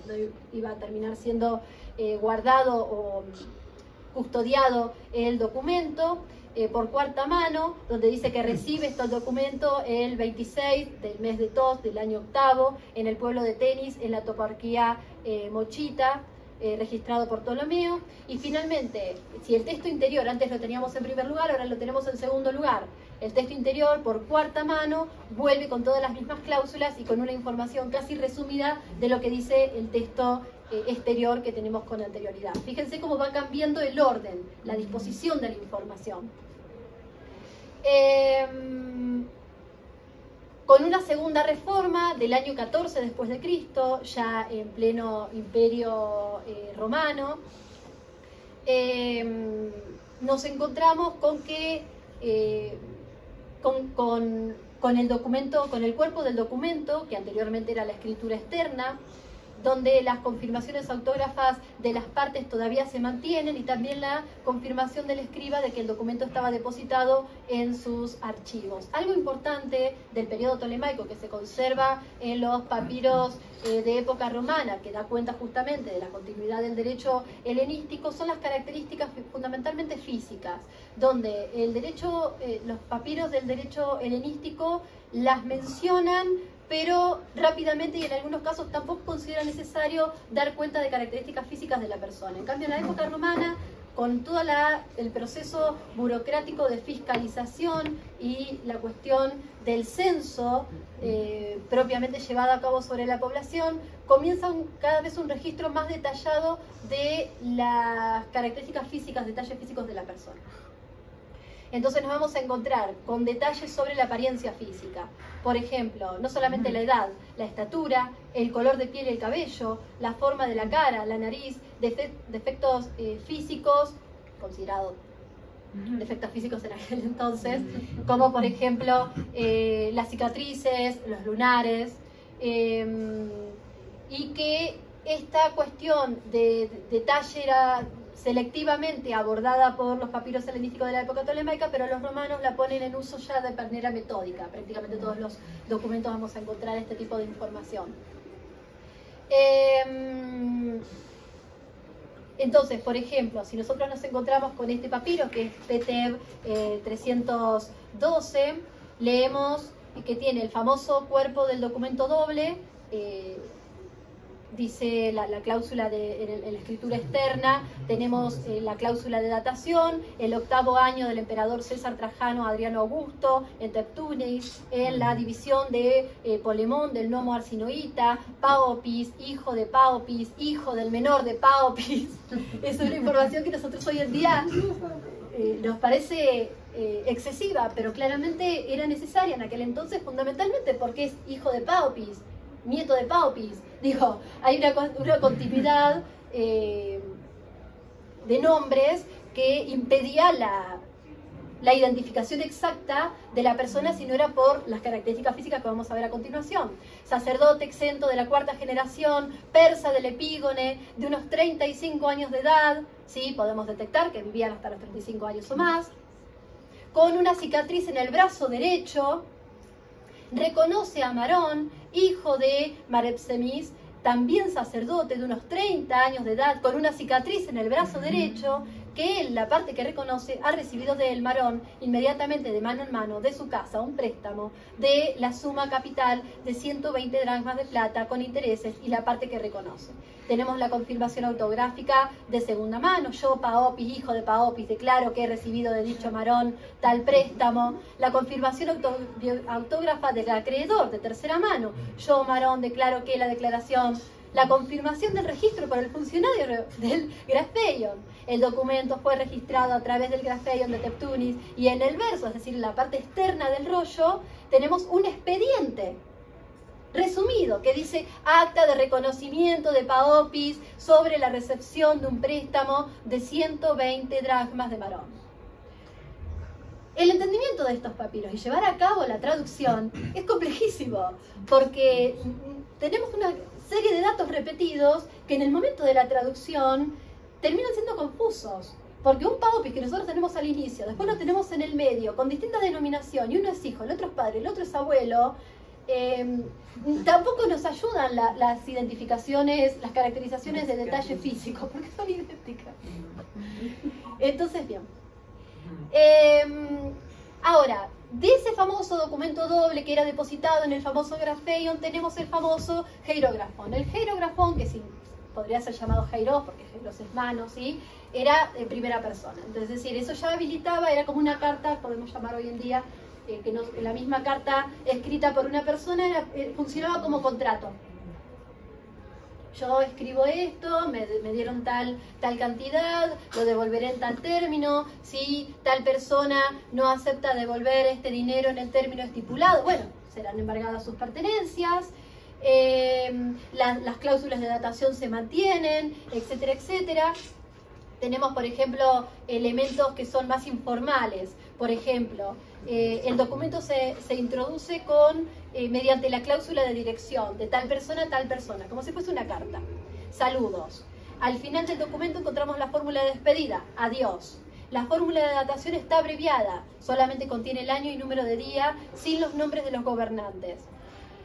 donde iba a terminar siendo guardado o custodiado el documento, eh, por cuarta mano, donde dice que recibe este documento el 26 del mes de Tos del año octavo en el pueblo de Tenis, en la toparquía eh, Mochita, eh, registrado por Ptolomeo. Y finalmente, si el texto interior antes lo teníamos en primer lugar, ahora lo tenemos en segundo lugar. El texto interior, por cuarta mano, vuelve con todas las mismas cláusulas y con una información casi resumida de lo que dice el texto exterior que tenemos con anterioridad. Fíjense cómo va cambiando el orden, la disposición de la información. Em, con una segunda reforma del año 14 después de Cristo, ya en pleno imperio eh, romano, em, nos encontramos con que eh, con el documento, con el cuerpo del documento, que anteriormente era la escritura externa, donde las confirmaciones autógrafas de las partes todavía se mantienen y también la confirmación del escriba de que el documento estaba depositado en sus archivos. Algo importante del periodo tolemaico que se conserva en los papiros eh, de época romana, que da cuenta justamente de la continuidad del derecho helenístico, son las características fundamentalmente físicas, donde el derecho, eh, los papiros del derecho helenístico las mencionan pero rápidamente y en algunos casos tampoco considera necesario dar cuenta de características físicas de la persona. En cambio, en la época romana, con todo el proceso burocrático de fiscalización y la cuestión del censo eh, propiamente llevado a cabo sobre la población, comienza cada vez un registro más detallado de las características físicas, detalles físicos de la persona. Entonces nos vamos a encontrar con detalles sobre la apariencia física. Por ejemplo, no solamente la edad, la estatura, el color de piel y el cabello, la forma de la cara, la nariz, defectos eh, físicos, considerados defectos físicos en aquel entonces, como por ejemplo eh, las cicatrices, los lunares, em, y que esta cuestión de detalle era selectivamente abordada por los papiros helenísticos de la época tolemaica, pero los romanos la ponen en uso ya de manera metódica. Prácticamente todos los documentos vamos a encontrar este tipo de información. Em, entonces, por ejemplo, si nosotros nos encontramos con este papiro, que es PTEB 312, eh, leemos que tiene el famoso cuerpo del documento doble, eh, dice la, cláusula de la escritura externa, tenemos eh, la cláusula de datación, el octavo año del emperador César Trajano Adriano Augusto, en Teptunis, en la división de eh, Polemón del Nomo Arsinoíta, Paopis, hijo de Paopis, hijo del menor de Paopis. es una información que nosotros hoy en día eh, nos parece excesiva, pero claramente era necesaria en aquel entonces, fundamentalmente porque es hijo de Paopis nieto de Paupis. Digo, hay una, continuidad eh, de nombres que impedía la, la identificación exacta de la persona si no era por las características físicas que vamos a ver a continuación. Sacerdote exento de la cuarta generación, persa del epígone, de unos 35 años de edad, ¿sí? podemos detectar que vivían hasta los 35 años o más, con una cicatriz en el brazo derecho, reconoce a Marón, hijo de Marepsemis, también sacerdote de unos 30 años de edad, con una cicatriz en el brazo derecho, que él, la parte que reconoce, ha recibido del marón inmediatamente de mano en mano de su casa un préstamo de la suma capital de 120 dracmas de plata con intereses y la parte que reconoce. Tenemos la confirmación autográfica de segunda mano. Yo, Paopis, hijo de Paopis, declaro que he recibido de dicho marón tal préstamo. La confirmación autógrafa del acreedor de tercera mano. Yo, marón, declaro que la declaración la confirmación del registro por el funcionario del Grafeion. El documento fue registrado a través del Grafeion de Teptunis y en el verso, es decir, en la parte externa del rollo, tenemos un expediente resumido que dice acta de reconocimiento de Paopis sobre la recepción de un préstamo de 120 dracmas de marón. El entendimiento de estos papiros y llevar a cabo la traducción es complejísimo porque tenemos una serie de datos repetidos que en el momento de la traducción terminan siendo confusos. Porque un paupis que nosotros tenemos al inicio, después lo tenemos en el medio, con distinta denominación, y uno es hijo, el otro es padre, el otro es abuelo, em, tampoco nos ayudan las identificaciones, las caracterizaciones de detalle físico, porque son idénticas. Entonces, bien. Em, ahora, de ese famoso documento doble que era depositado en el famoso grafeion, tenemos el famoso heirografón. El heirografón, que sí, podría ser llamado heiros, porque heiros es mano, ¿sí? era en primera persona. Entonces, es decir, eso ya habilitaba, era como una carta, podemos llamar hoy en día, eh, que la misma carta escrita por una persona eh, funcionaba como contrato yo escribo esto, me, dieron tal, tal cantidad, lo devolveré en tal término, si tal persona no acepta devolver este dinero en el término estipulado, bueno, serán embargadas sus pertenencias, eh, las cláusulas de datación se mantienen, etcétera, etcétera. Tenemos, por ejemplo, elementos que son más informales. Por ejemplo, eh, el documento se, introduce con, eh, mediante la cláusula de dirección de tal persona a tal persona, como si fuese una carta. Saludos. Al final del documento encontramos la fórmula de despedida. Adiós. La fórmula de datación está abreviada, solamente contiene el año y número de día, sin los nombres de los gobernantes.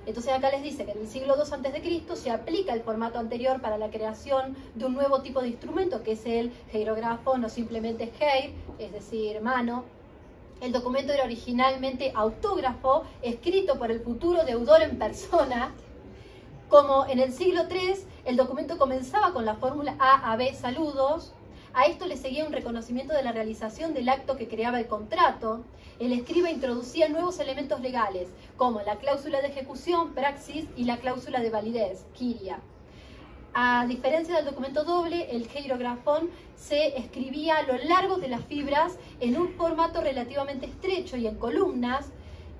Entonces acá les dice que en el siglo II a.C. se aplica el formato anterior para la creación de un nuevo tipo de instrumento que es el geirografo, no simplemente heir, es decir, mano. El documento era originalmente autógrafo, escrito por el futuro deudor en persona. Como en el siglo III el documento comenzaba con la fórmula A a B saludos, a esto le seguía un reconocimiento de la realización del acto que creaba el contrato. El escriba introducía nuevos elementos legales, como la cláusula de ejecución, praxis, y la cláusula de validez, kiria. A diferencia del documento doble, el geirografón se escribía a lo largo de las fibras en un formato relativamente estrecho y en columnas,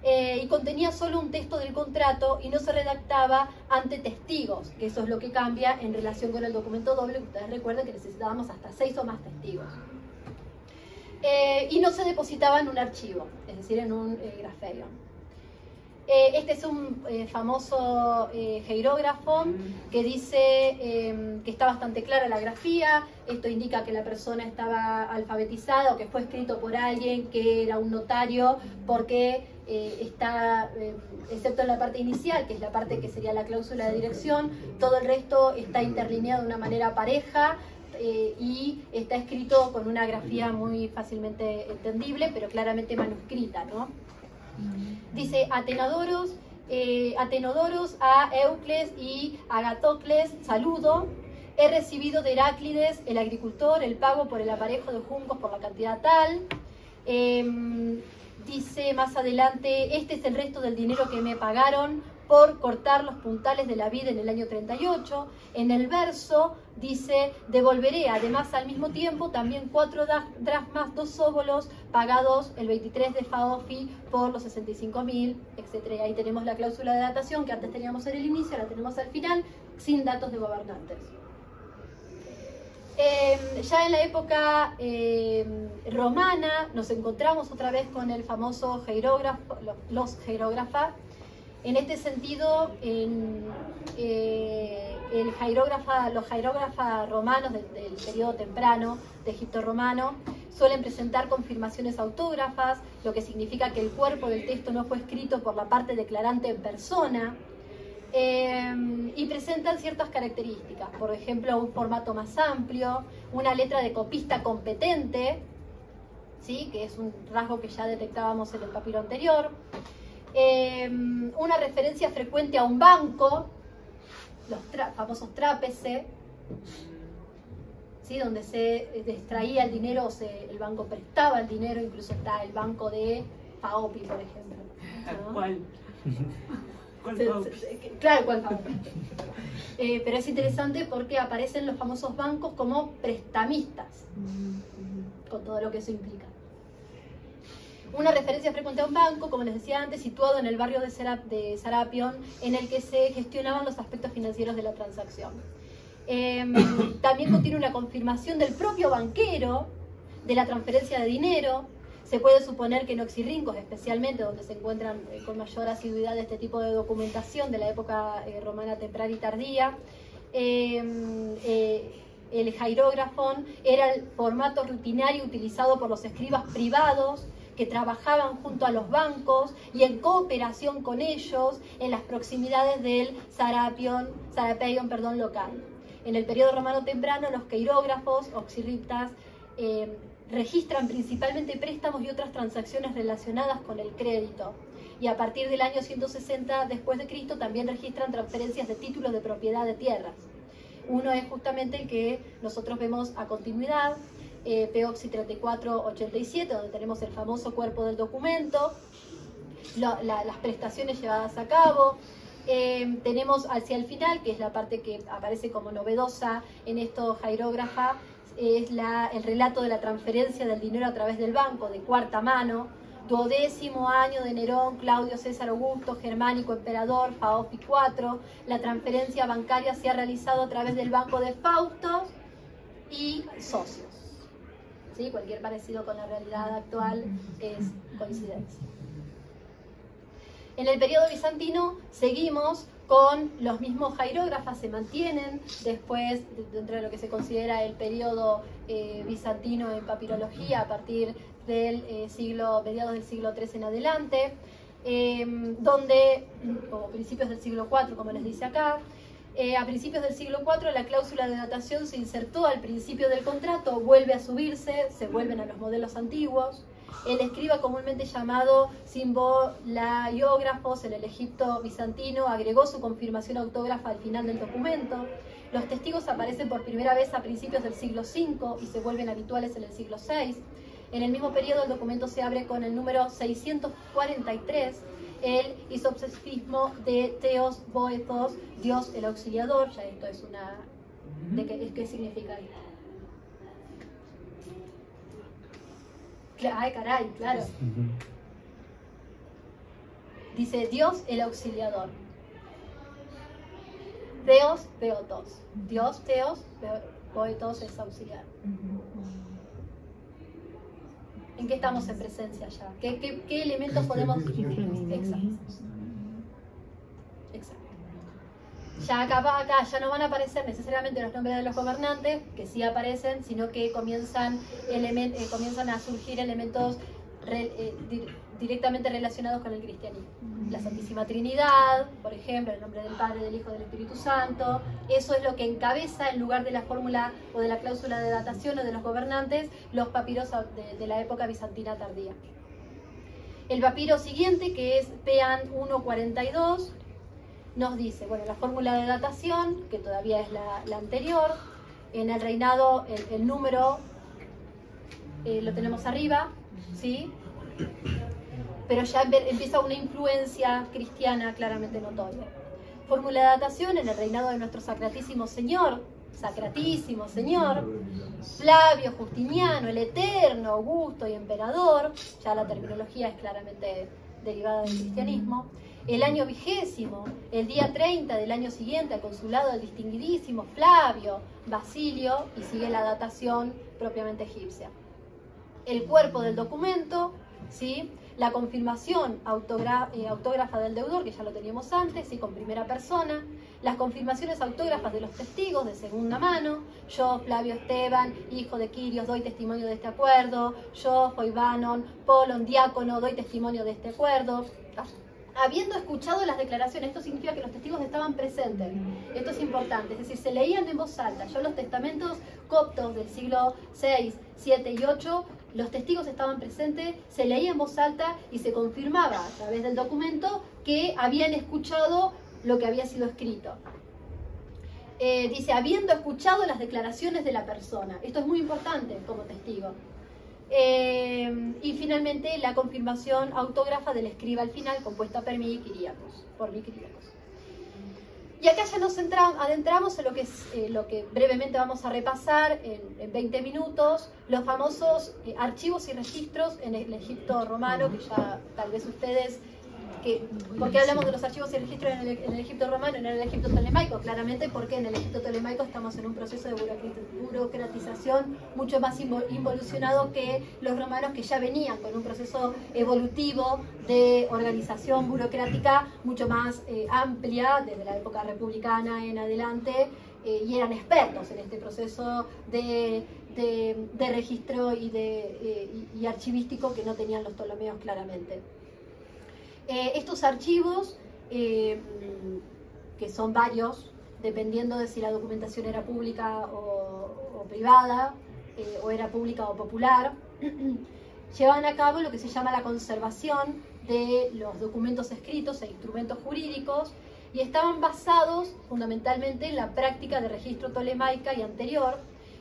eh, y contenía solo un texto del contrato y no se redactaba ante testigos, que eso es lo que cambia en relación con el documento doble, ustedes recuerden que necesitábamos hasta seis o más testigos. Eh, y no se depositaba en un archivo, es decir, en un eh, eh este es un famoso eh, que dice em, que está bastante clara la grafía. Esto indica que la persona estaba alfabetizada o que fue escrito por alguien que era un notario, porque eh, está, eh, excepto en la parte inicial, que es la parte que sería la cláusula de dirección, todo el resto está interlineado de una manera pareja eh, y está escrito con una grafía muy fácilmente entendible, pero claramente manuscrita, ¿no? Dice Atenadoros, Atenodoros a Eucles y Agatocles, saludo. He recibido de Heráclides, el agricultor, el pago por el aparejo de juncos por la cantidad tal. Em, Dice más adelante, este es el resto del dinero que me pagaron por cortar los puntales de la vida en el año 38. En el verso dice, devolveré además al mismo tiempo también cuatro drasmas, dos óbolos pagados el 23 de Faofi por los 65.000, etc. Ahí tenemos la cláusula de datación que antes teníamos en el inicio, ahora tenemos al final, sin datos de gobernantes. Em, ya en la época em, romana nos encontramos otra vez con el famoso los geirógrafas. En este sentido, en, eh, los geirógrafas romanos del, del periodo temprano de Egipto romano suelen presentar confirmaciones autógrafas, lo que significa que el cuerpo del texto no fue escrito por la parte declarante en persona, Em, y presentan ciertas características, por ejemplo, un formato más amplio, una letra de copista competente, ¿sí? que es un rasgo que ya detectábamos en el papiro anterior, em, una referencia frecuente a un banco, los famosos trápece, ¿sí? donde se extraía el dinero, o se, el banco prestaba el dinero, incluso está el banco de Paopi, por ejemplo. ¿Cuál? claro, ¿cuál eh, pero es interesante porque aparecen los famosos bancos como prestamistas, con todo lo que eso implica. Una referencia frecuente a un banco, como les decía antes, situado en el barrio de, Sarapion, en el que se gestionaban los aspectos financieros de la transacción. Em, también contiene una confirmación del propio banquero de la transferencia de dinero, se puede suponer que en Oxirrincos, especialmente donde se encuentran eh, con mayor asiduidad este tipo de documentación de la época eh, romana temprana y tardía, em, eh, el jairógrafo era el formato rutinario utilizado por los escribas privados que trabajaban junto a los bancos y en cooperación con ellos en las proximidades del Sarapion, Sarapeion perdón, local. En el periodo romano temprano, los queirógrafos, oxirriptas, em, registran principalmente préstamos y otras transacciones relacionadas con el crédito. Y a partir del año 160 después de Cristo también registran transferencias de títulos de propiedad de tierras. Uno es justamente el que nosotros vemos a continuidad, eh, Peoxi 3487, donde tenemos el famoso cuerpo del documento, las prestaciones llevadas a cabo. Eh, tenemos hacia el final, que es la parte que aparece como novedosa en esto jairógrafa, es el relato de la transferencia del dinero a través del banco de cuarta mano, duodécimo año de Nerón, Claudio César Augusto, Germánico Emperador, Faofi IV, la transferencia bancaria se ha realizado a través del banco de Faustos y socios. Cualquier parecido con la realidad actual es coincidencia. En el periodo bizantino seguimos con los mismos jairógrafos se mantienen después dentro de lo que se considera el periodo eh, bizantino en papirología a partir del eh, siglo, mediados del siglo III en adelante, em, donde, como principios del siglo IV, como les dice acá, eh, a principios del siglo IV la cláusula de datación se insertó al principio del contrato, vuelve a subirse, se vuelven a los modelos antiguos, el escriba comúnmente llamado simbolaiógrafos en el Egipto bizantino agregó su confirmación autógrafa al final del documento. Los testigos aparecen por primera vez a principios del siglo V y se vuelven habituales en el siglo VI. En el mismo periodo el documento se abre con el número 643, el isopsefismo de Teos Boethos, Dios el auxiliador. Ya esto es una... ¿De qué, qué significa esto? Ay, caray, claro. Dice Dios el auxiliador. Deos, Beotos. Dios, Teos, Boetos es auxiliar. ¿En qué estamos en presencia ya? ¿Qué, qué, qué elementos podemos... Exacto. Exacto. Ya acá, acá ya no van a aparecer necesariamente los nombres de los gobernantes, que sí aparecen, sino que comienzan, eh, comienzan a surgir elementos eh, directamente relacionados con el cristianismo. La Santísima Trinidad, por ejemplo, el nombre del Padre, del Hijo, del Espíritu Santo. Eso es lo que encabeza en lugar de la fórmula o de la cláusula de datación o de los gobernantes, los papiros de, de la época bizantina tardía. El papiro siguiente, que es Pean 142, nos dice, bueno, la fórmula de datación, que todavía es la, anterior, en el reinado el, número eh, lo tenemos arriba, ¿sí? Pero ya empieza una influencia cristiana claramente notoria. Fórmula de datación en el reinado de nuestro sacratísimo Señor, sacratísimo Señor, Flavio Justiniano, el eterno, Augusto y emperador, ya la terminología es claramente derivada del cristianismo, el año vigésimo, el día 30 del año siguiente, al consulado del distinguidísimo Flavio Basilio, y sigue la datación propiamente egipcia. El cuerpo del documento, ¿sí? La confirmación eh, autógrafa del deudor, que ya lo teníamos antes, y con primera persona, las confirmaciones autógrafas de los testigos de segunda mano, yo, Flavio Esteban, hijo de Quirios, doy testimonio de este acuerdo, yo, Foibanon, Polon, diácono, doy testimonio de este acuerdo, habiendo escuchado las declaraciones, esto significa que los testigos estaban presentes, esto es importante, es decir, se leían en voz alta. Yo los testamentos coptos del siglo VI, VII y VIII, los testigos estaban presentes, se leía en voz alta y se confirmaba a través del documento que habían escuchado lo que había sido escrito. Eh, dice, habiendo escuchado las declaraciones de la persona. Esto es muy importante como testigo. Eh, y finalmente la confirmación autógrafa del escriba al final, compuesta por mí, Kiriakos, por Y acá ya nos adentramos en lo que, es, eh, lo que brevemente vamos a repasar en, 20 minutos, los famosos eh, archivos y registros en el Egipto romano, que ya tal vez ustedes ¿Por qué hablamos de los archivos y registros en el, Egipto romano y en el Egipto tolemaico? Claramente porque en el Egipto tolemaico estamos en un proceso de burocratización mucho más involucionado que los romanos que ya venían con un proceso evolutivo de organización burocrática mucho más eh, amplia desde la época republicana en adelante eh, y eran expertos en este proceso de, registro y, de, eh, y archivístico que no tenían los ptolomeos claramente. Eh, estos archivos, eh, que son varios, dependiendo de si la documentación era pública o, privada, eh, o era pública o popular, llevan a cabo lo que se llama la conservación de los documentos escritos e instrumentos jurídicos y estaban basados fundamentalmente en la práctica de registro tolemaica y anterior,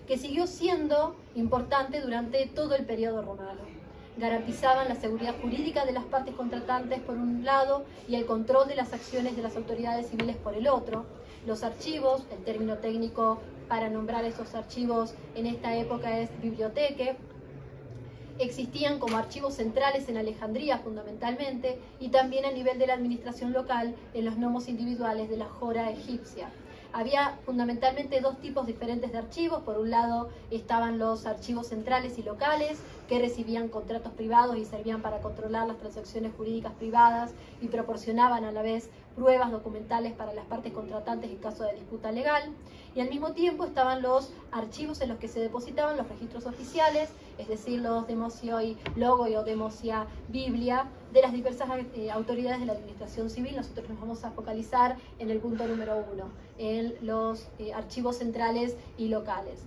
que siguió siendo importante durante todo el periodo romano garantizaban la seguridad jurídica de las partes contratantes por un lado y el control de las acciones de las autoridades civiles por el otro. Los archivos, el término técnico para nombrar esos archivos en esta época es biblioteque, existían como archivos centrales en Alejandría fundamentalmente y también a nivel de la administración local en los nomos individuales de la Jora egipcia había fundamentalmente dos tipos diferentes de archivos. Por un lado estaban los archivos centrales y locales, que recibían contratos privados y servían para controlar las transacciones jurídicas privadas y proporcionaban a la vez pruebas documentales para las partes contratantes en caso de disputa legal. Y al mismo tiempo estaban los archivos en los que se depositaban los registros oficiales, es decir, los y Logo y o Demosia Biblia, de las diversas eh, autoridades de la administración civil. Nosotros nos vamos a focalizar en el punto número uno, en los eh, archivos centrales y locales.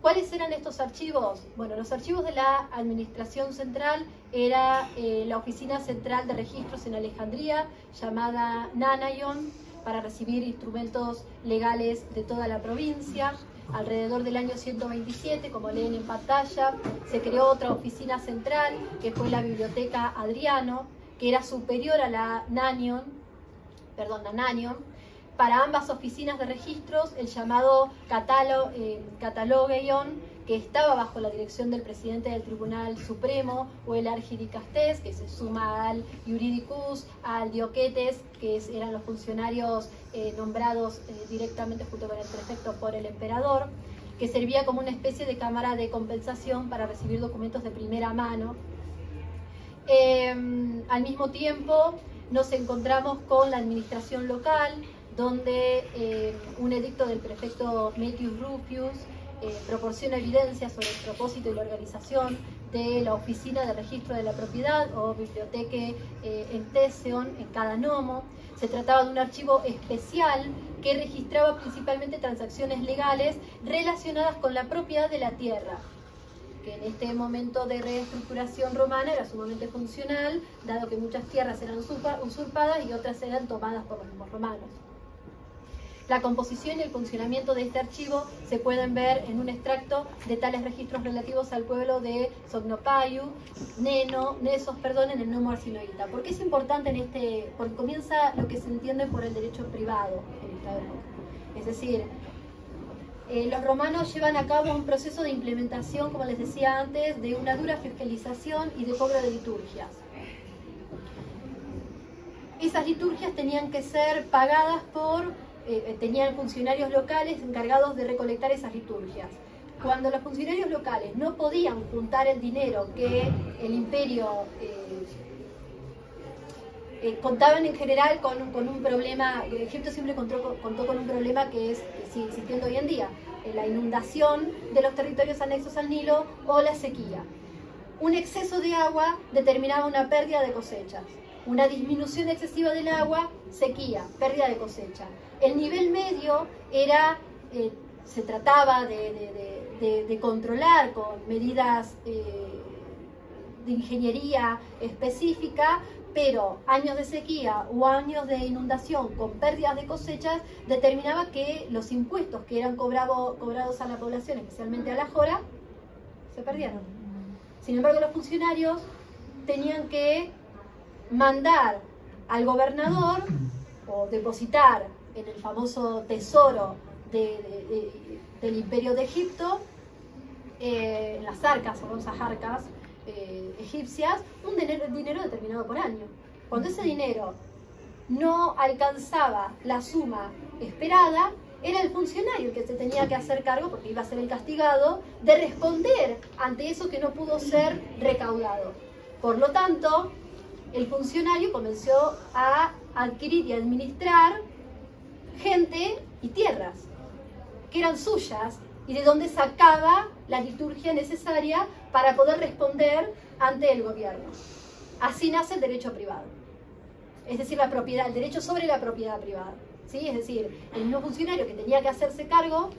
¿Cuáles eran estos archivos? Bueno, los archivos de la Administración Central era eh, la Oficina Central de Registros en Alejandría, llamada Nanayon, para recibir instrumentos legales de toda la provincia. Alrededor del año 127, como leen en pantalla, se creó otra oficina central, que fue la Biblioteca Adriano, que era superior a la Nanion, perdón, la Nanion, para ambas oficinas de registros el llamado catalo, eh, que estaba bajo la dirección del presidente del Tribunal Supremo, o el Argidicastés, que se suma al Juridicus, al Dioquetes, que eran los funcionarios eh, nombrados eh, directamente junto con el prefecto por el emperador, que servía como una especie de cámara de compensación para recibir documentos de primera mano. Em, al mismo tiempo, nos encontramos con la administración local, donde eh, un edicto del prefecto Metius Rufius eh, proporciona evidencia sobre el propósito y la organización de la Oficina de Registro de la Propiedad o Biblioteca eh, en Teseon, en cada nomo. Se trataba de un archivo especial que registraba principalmente transacciones legales relacionadas con la propiedad de la tierra, que en este momento de reestructuración romana era sumamente funcional, dado que muchas tierras eran usurpadas y otras eran tomadas por los mismos romanos. La composición y el funcionamiento de este archivo se pueden ver en un extracto de tales registros relativos al pueblo de Sognopayu, Neno, Nesos, perdón, en el Nomo Arsinoita. ¿Por qué es importante en este? Porque comienza lo que se entiende por el derecho privado en esta época. Es decir, eh, los romanos llevan a cabo un proceso de implementación, como les decía antes, de una dura fiscalización y de cobro de liturgias. Esas liturgias tenían que ser pagadas por eh, eh, tenían funcionarios locales encargados de recolectar esas liturgias. Cuando los funcionarios locales no podían juntar el dinero que el imperio eh, contaban en general con, un problema, Egipto siempre contó, con un problema que, es, que sigue existiendo hoy en día, la inundación de los territorios anexos al Nilo o la sequía. Un exceso de agua determinaba una pérdida de cosechas una disminución excesiva del agua, sequía, pérdida de cosecha. El nivel medio era, eh, se trataba de, controlar con medidas eh, de ingeniería específica, pero años de sequía o años de inundación con pérdidas de cosechas determinaba que los impuestos que eran cobrados a la población, especialmente a la jora, se perdieron. Sin embargo, los funcionarios tenían que mandar al gobernador o depositar en el famoso tesoro del imperio de Egipto, eh, en las arcas, famosas arcas eh, egipcias, un dinero, determinado por año. Cuando ese dinero no alcanzaba la suma esperada, era el funcionario el que se tenía que hacer cargo, porque iba a ser el castigado, de responder ante eso que no pudo ser recaudado. Por lo tanto, el funcionario comenzó a adquirir y administrar gente y tierras que eran suyas y de donde sacaba la liturgia necesaria para poder responder ante el gobierno. Así nace el derecho privado, es decir, la propiedad, el derecho sobre la propiedad privada. ¿sí? Es decir, el no funcionario que tenía que hacerse cargo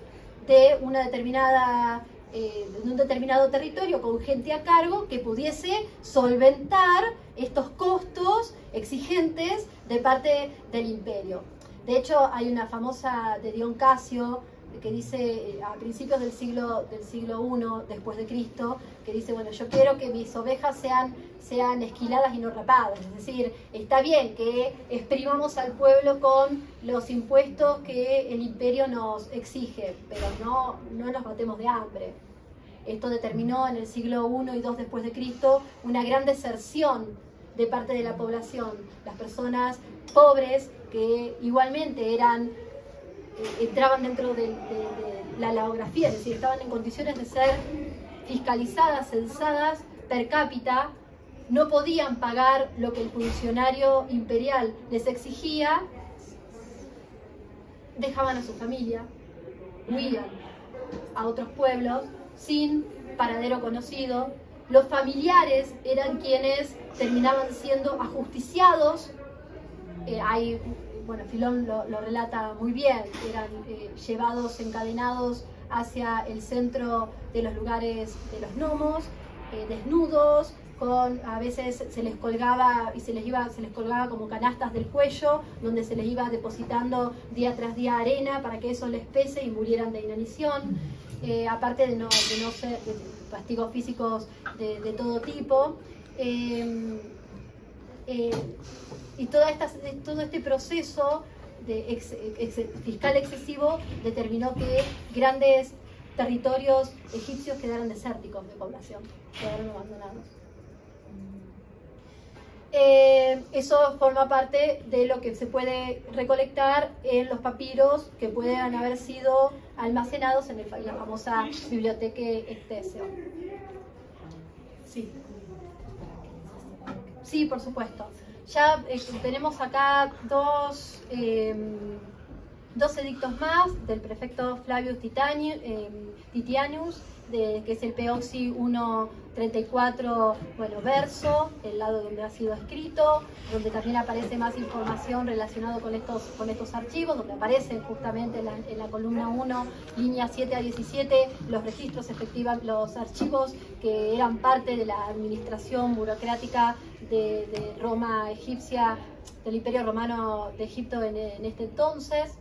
de una determinada eh, de un determinado territorio con gente a cargo que pudiese solventar estos costos exigentes de parte del imperio. De hecho, hay una famosa de Dion Casio que dice eh, a principios del siglo, del siglo I después de Cristo, que dice, bueno, yo quiero que mis ovejas sean, sean esquiladas y no rapadas. Es decir, está bien que exprimamos al pueblo con los impuestos que el imperio nos exige, pero no, no nos matemos de hambre. Esto determinó en el siglo I y II después de Cristo una gran deserción de parte de la población. Las personas pobres que igualmente eran entraban dentro de, la laografía, es decir, estaban en condiciones de ser fiscalizadas, censadas per cápita, no podían pagar lo que el funcionario imperial les exigía, dejaban a su familia, huían a otros pueblos sin paradero conocido. Los familiares eran quienes terminaban siendo ajusticiados. Eh, hay bueno, Filón lo, relata muy bien, eran eh, llevados encadenados hacia el centro de los lugares de los gnomos, eh, desnudos, a veces se les colgaba y se les iba, se les colgaba como canastas del cuello, donde se les iba depositando día tras día arena para que eso les pese y murieran de inanición. Eh, aparte de no, de no ser castigos físicos de, todo tipo. Y toda esta, todo este proceso fiscal excesivo determinó que grandes territorios egipcios quedaron desérticos de población, quedaron abandonados. Eh, eso forma parte de lo que se puede recolectar en los papiros que puedan haber sido almacenados en, la famosa biblioteca Ectesio. Sí. Sí, por supuesto. Ya eh, tenemos acá dos, em, dos edictos más del prefecto Flavius em, Titianus de, que es el Peoxi 134, bueno, verso, el lado donde ha sido escrito, donde también aparece más información relacionada con estos, con estos archivos, donde aparecen justamente en la, columna 1, línea 7 a 17, los registros efectivos, los archivos que eran parte de la administración burocrática de, Roma egipcia, del Imperio Romano de Egipto en este entonces.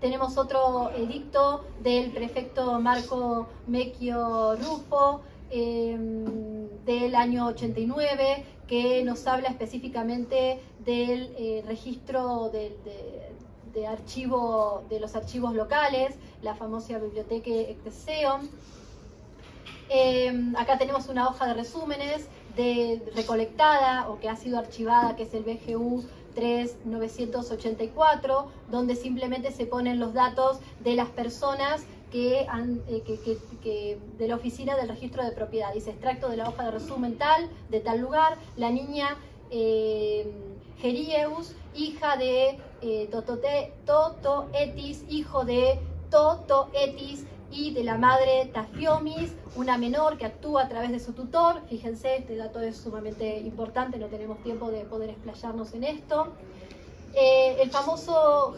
Tenemos otro edicto del prefecto Marco Mecchio Rufo em, del año 89 que nos habla específicamente del eh, registro de, archivo, de los archivos locales, la famosa biblioteca Ecteseum. Em, acá tenemos una hoja de resúmenes de, recolectada o que ha sido archivada, que es el BGU 3984, donde simplemente se ponen los datos de las personas que, han, eh, de la oficina del registro de propiedad. Dice extracto de la hoja de resumen tal, de tal lugar, la niña eh, Gerieus, hija de eh, Totote, Toto Etis, hijo de Toto Etis, y de la madre Tafiomis, una menor que actúa a través de su tutor. Fíjense, este dato es sumamente importante, no tenemos tiempo de poder explayarnos en esto. Eh, el famoso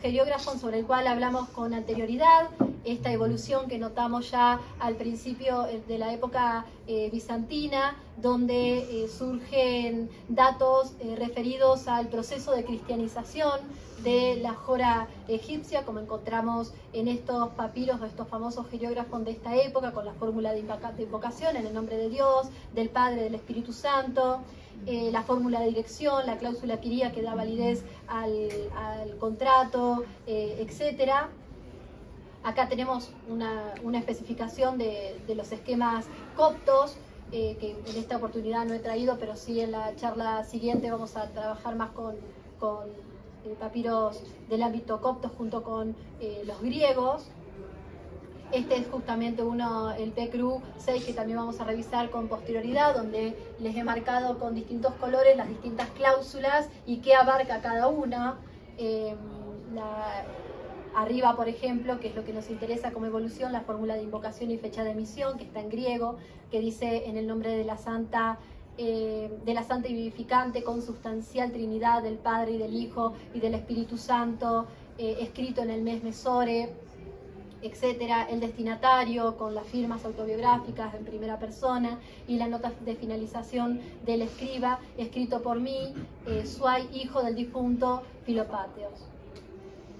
geógrafo sobre el cual hablamos con anterioridad, esta evolución que notamos ya al principio eh, de la época eh, bizantina, donde surgen datos referidos al proceso de cristianización de la jora egipcia, como encontramos en estos papiros o estos famosos geógrafos de esta época, con la fórmula de invocación en el nombre de Dios, del Padre, del Espíritu Santo. Eh, la fórmula de dirección, la cláusula quiría que da validez al, contrato, eh, etc. Acá tenemos una, especificación de, los esquemas coptos, eh, que en esta oportunidad no he traído, pero sí en la charla siguiente vamos a trabajar más con, con papiros del ámbito copto junto con los griegos. Este es justamente uno, el PCRU 6 que también vamos a revisar con posterioridad, donde les he marcado con distintos colores las distintas cláusulas y qué abarca cada una. Em, arriba, por ejemplo, que es lo que nos interesa como evolución, la fórmula de invocación y fecha de emisión, que está en griego, que dice en el nombre de la Santa eh, de la Santa y Vivificante, consubstancial Trinidad del Padre y del Hijo y del Espíritu Santo, eh, escrito en el mes Mesore etcétera, el destinatario con las firmas autobiográficas en primera persona y la nota de finalización del escriba, escrito por mí, eh, Suay, hijo del difunto Filopateos.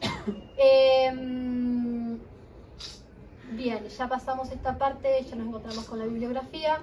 Em, bien, ya pasamos esta parte, ya nos encontramos con la bibliografía.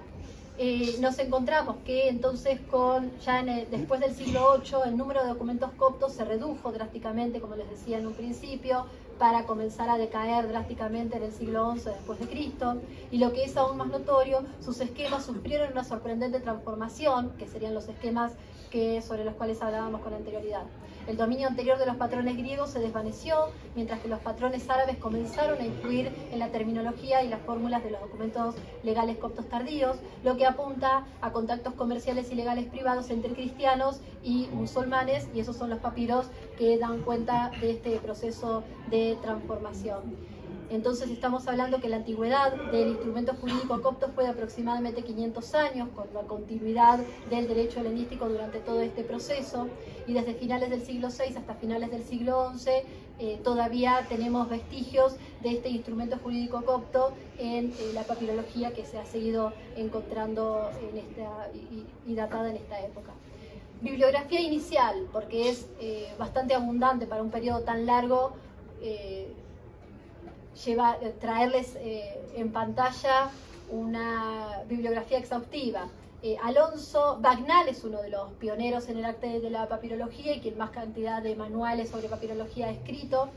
Eh, nos encontramos que entonces con ya después del siglo VIII el número de documentos coptos se redujo drásticamente, como les decía en un principio, para comenzar a decaer drásticamente en el siglo XI después de Cristo. Y lo que es aún más notorio, sus esquemas sufrieron una sorprendente transformación, que serían los esquemas que, sobre los cuales hablábamos con anterioridad. El dominio anterior de los patrones griegos se desvaneció, mientras que los patrones árabes comenzaron a influir en la terminología y las fórmulas de los documentos legales coptos tardíos, lo que apunta a contactos comerciales y legales privados entre cristianos y musulmanes, y esos son los papiros que dan cuenta de este proceso de transformación. Entonces estamos hablando que la antigüedad del instrumento jurídico copto fue de aproximadamente 500 años, con la continuidad del derecho helenístico durante todo este proceso, y desde finales del siglo VI hasta finales del siglo XI eh, todavía tenemos vestigios de este instrumento jurídico copto en eh, la papirología que se ha seguido encontrando en esta, y, datada en esta época. Bibliografía inicial, porque es eh, bastante abundante para un periodo tan largo eh, traerles eh, en pantalla una bibliografía exhaustiva. Eh, Alonso Bagnal es uno de los pioneros en el arte de la papirología y quien más cantidad de manuales sobre papirología ha escrito,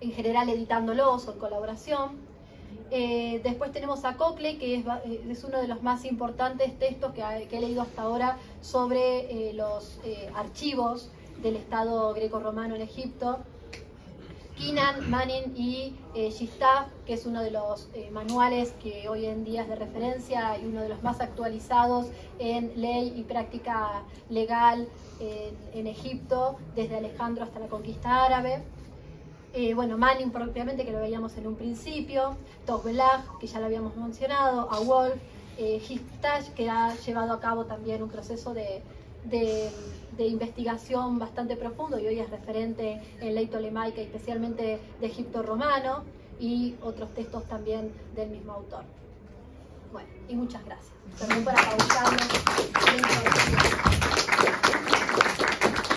en general editándolos o en colaboración. después tenemos a Cocle, que es, uno de los más importantes textos que, que he leído hasta ahora sobre los archivos del Estado greco-romano en Egipto, Kinan, Manin y eh, que es uno de los eh, manuales que hoy en día es de referencia y uno de los más actualizados en ley y práctica legal en, Egipto, desde Alejandro hasta la conquista árabe. Eh, bueno, Manin propiamente, que lo veíamos en un principio, Togbelag, que ya lo habíamos mencionado, a Wolf, eh, que ha llevado a cabo también un proceso de de investigación bastante profundo y hoy es referente en ley tolemaica, especialmente de Egipto romano y otros textos también del mismo autor. Bueno, y muchas gracias. También para pausarnos.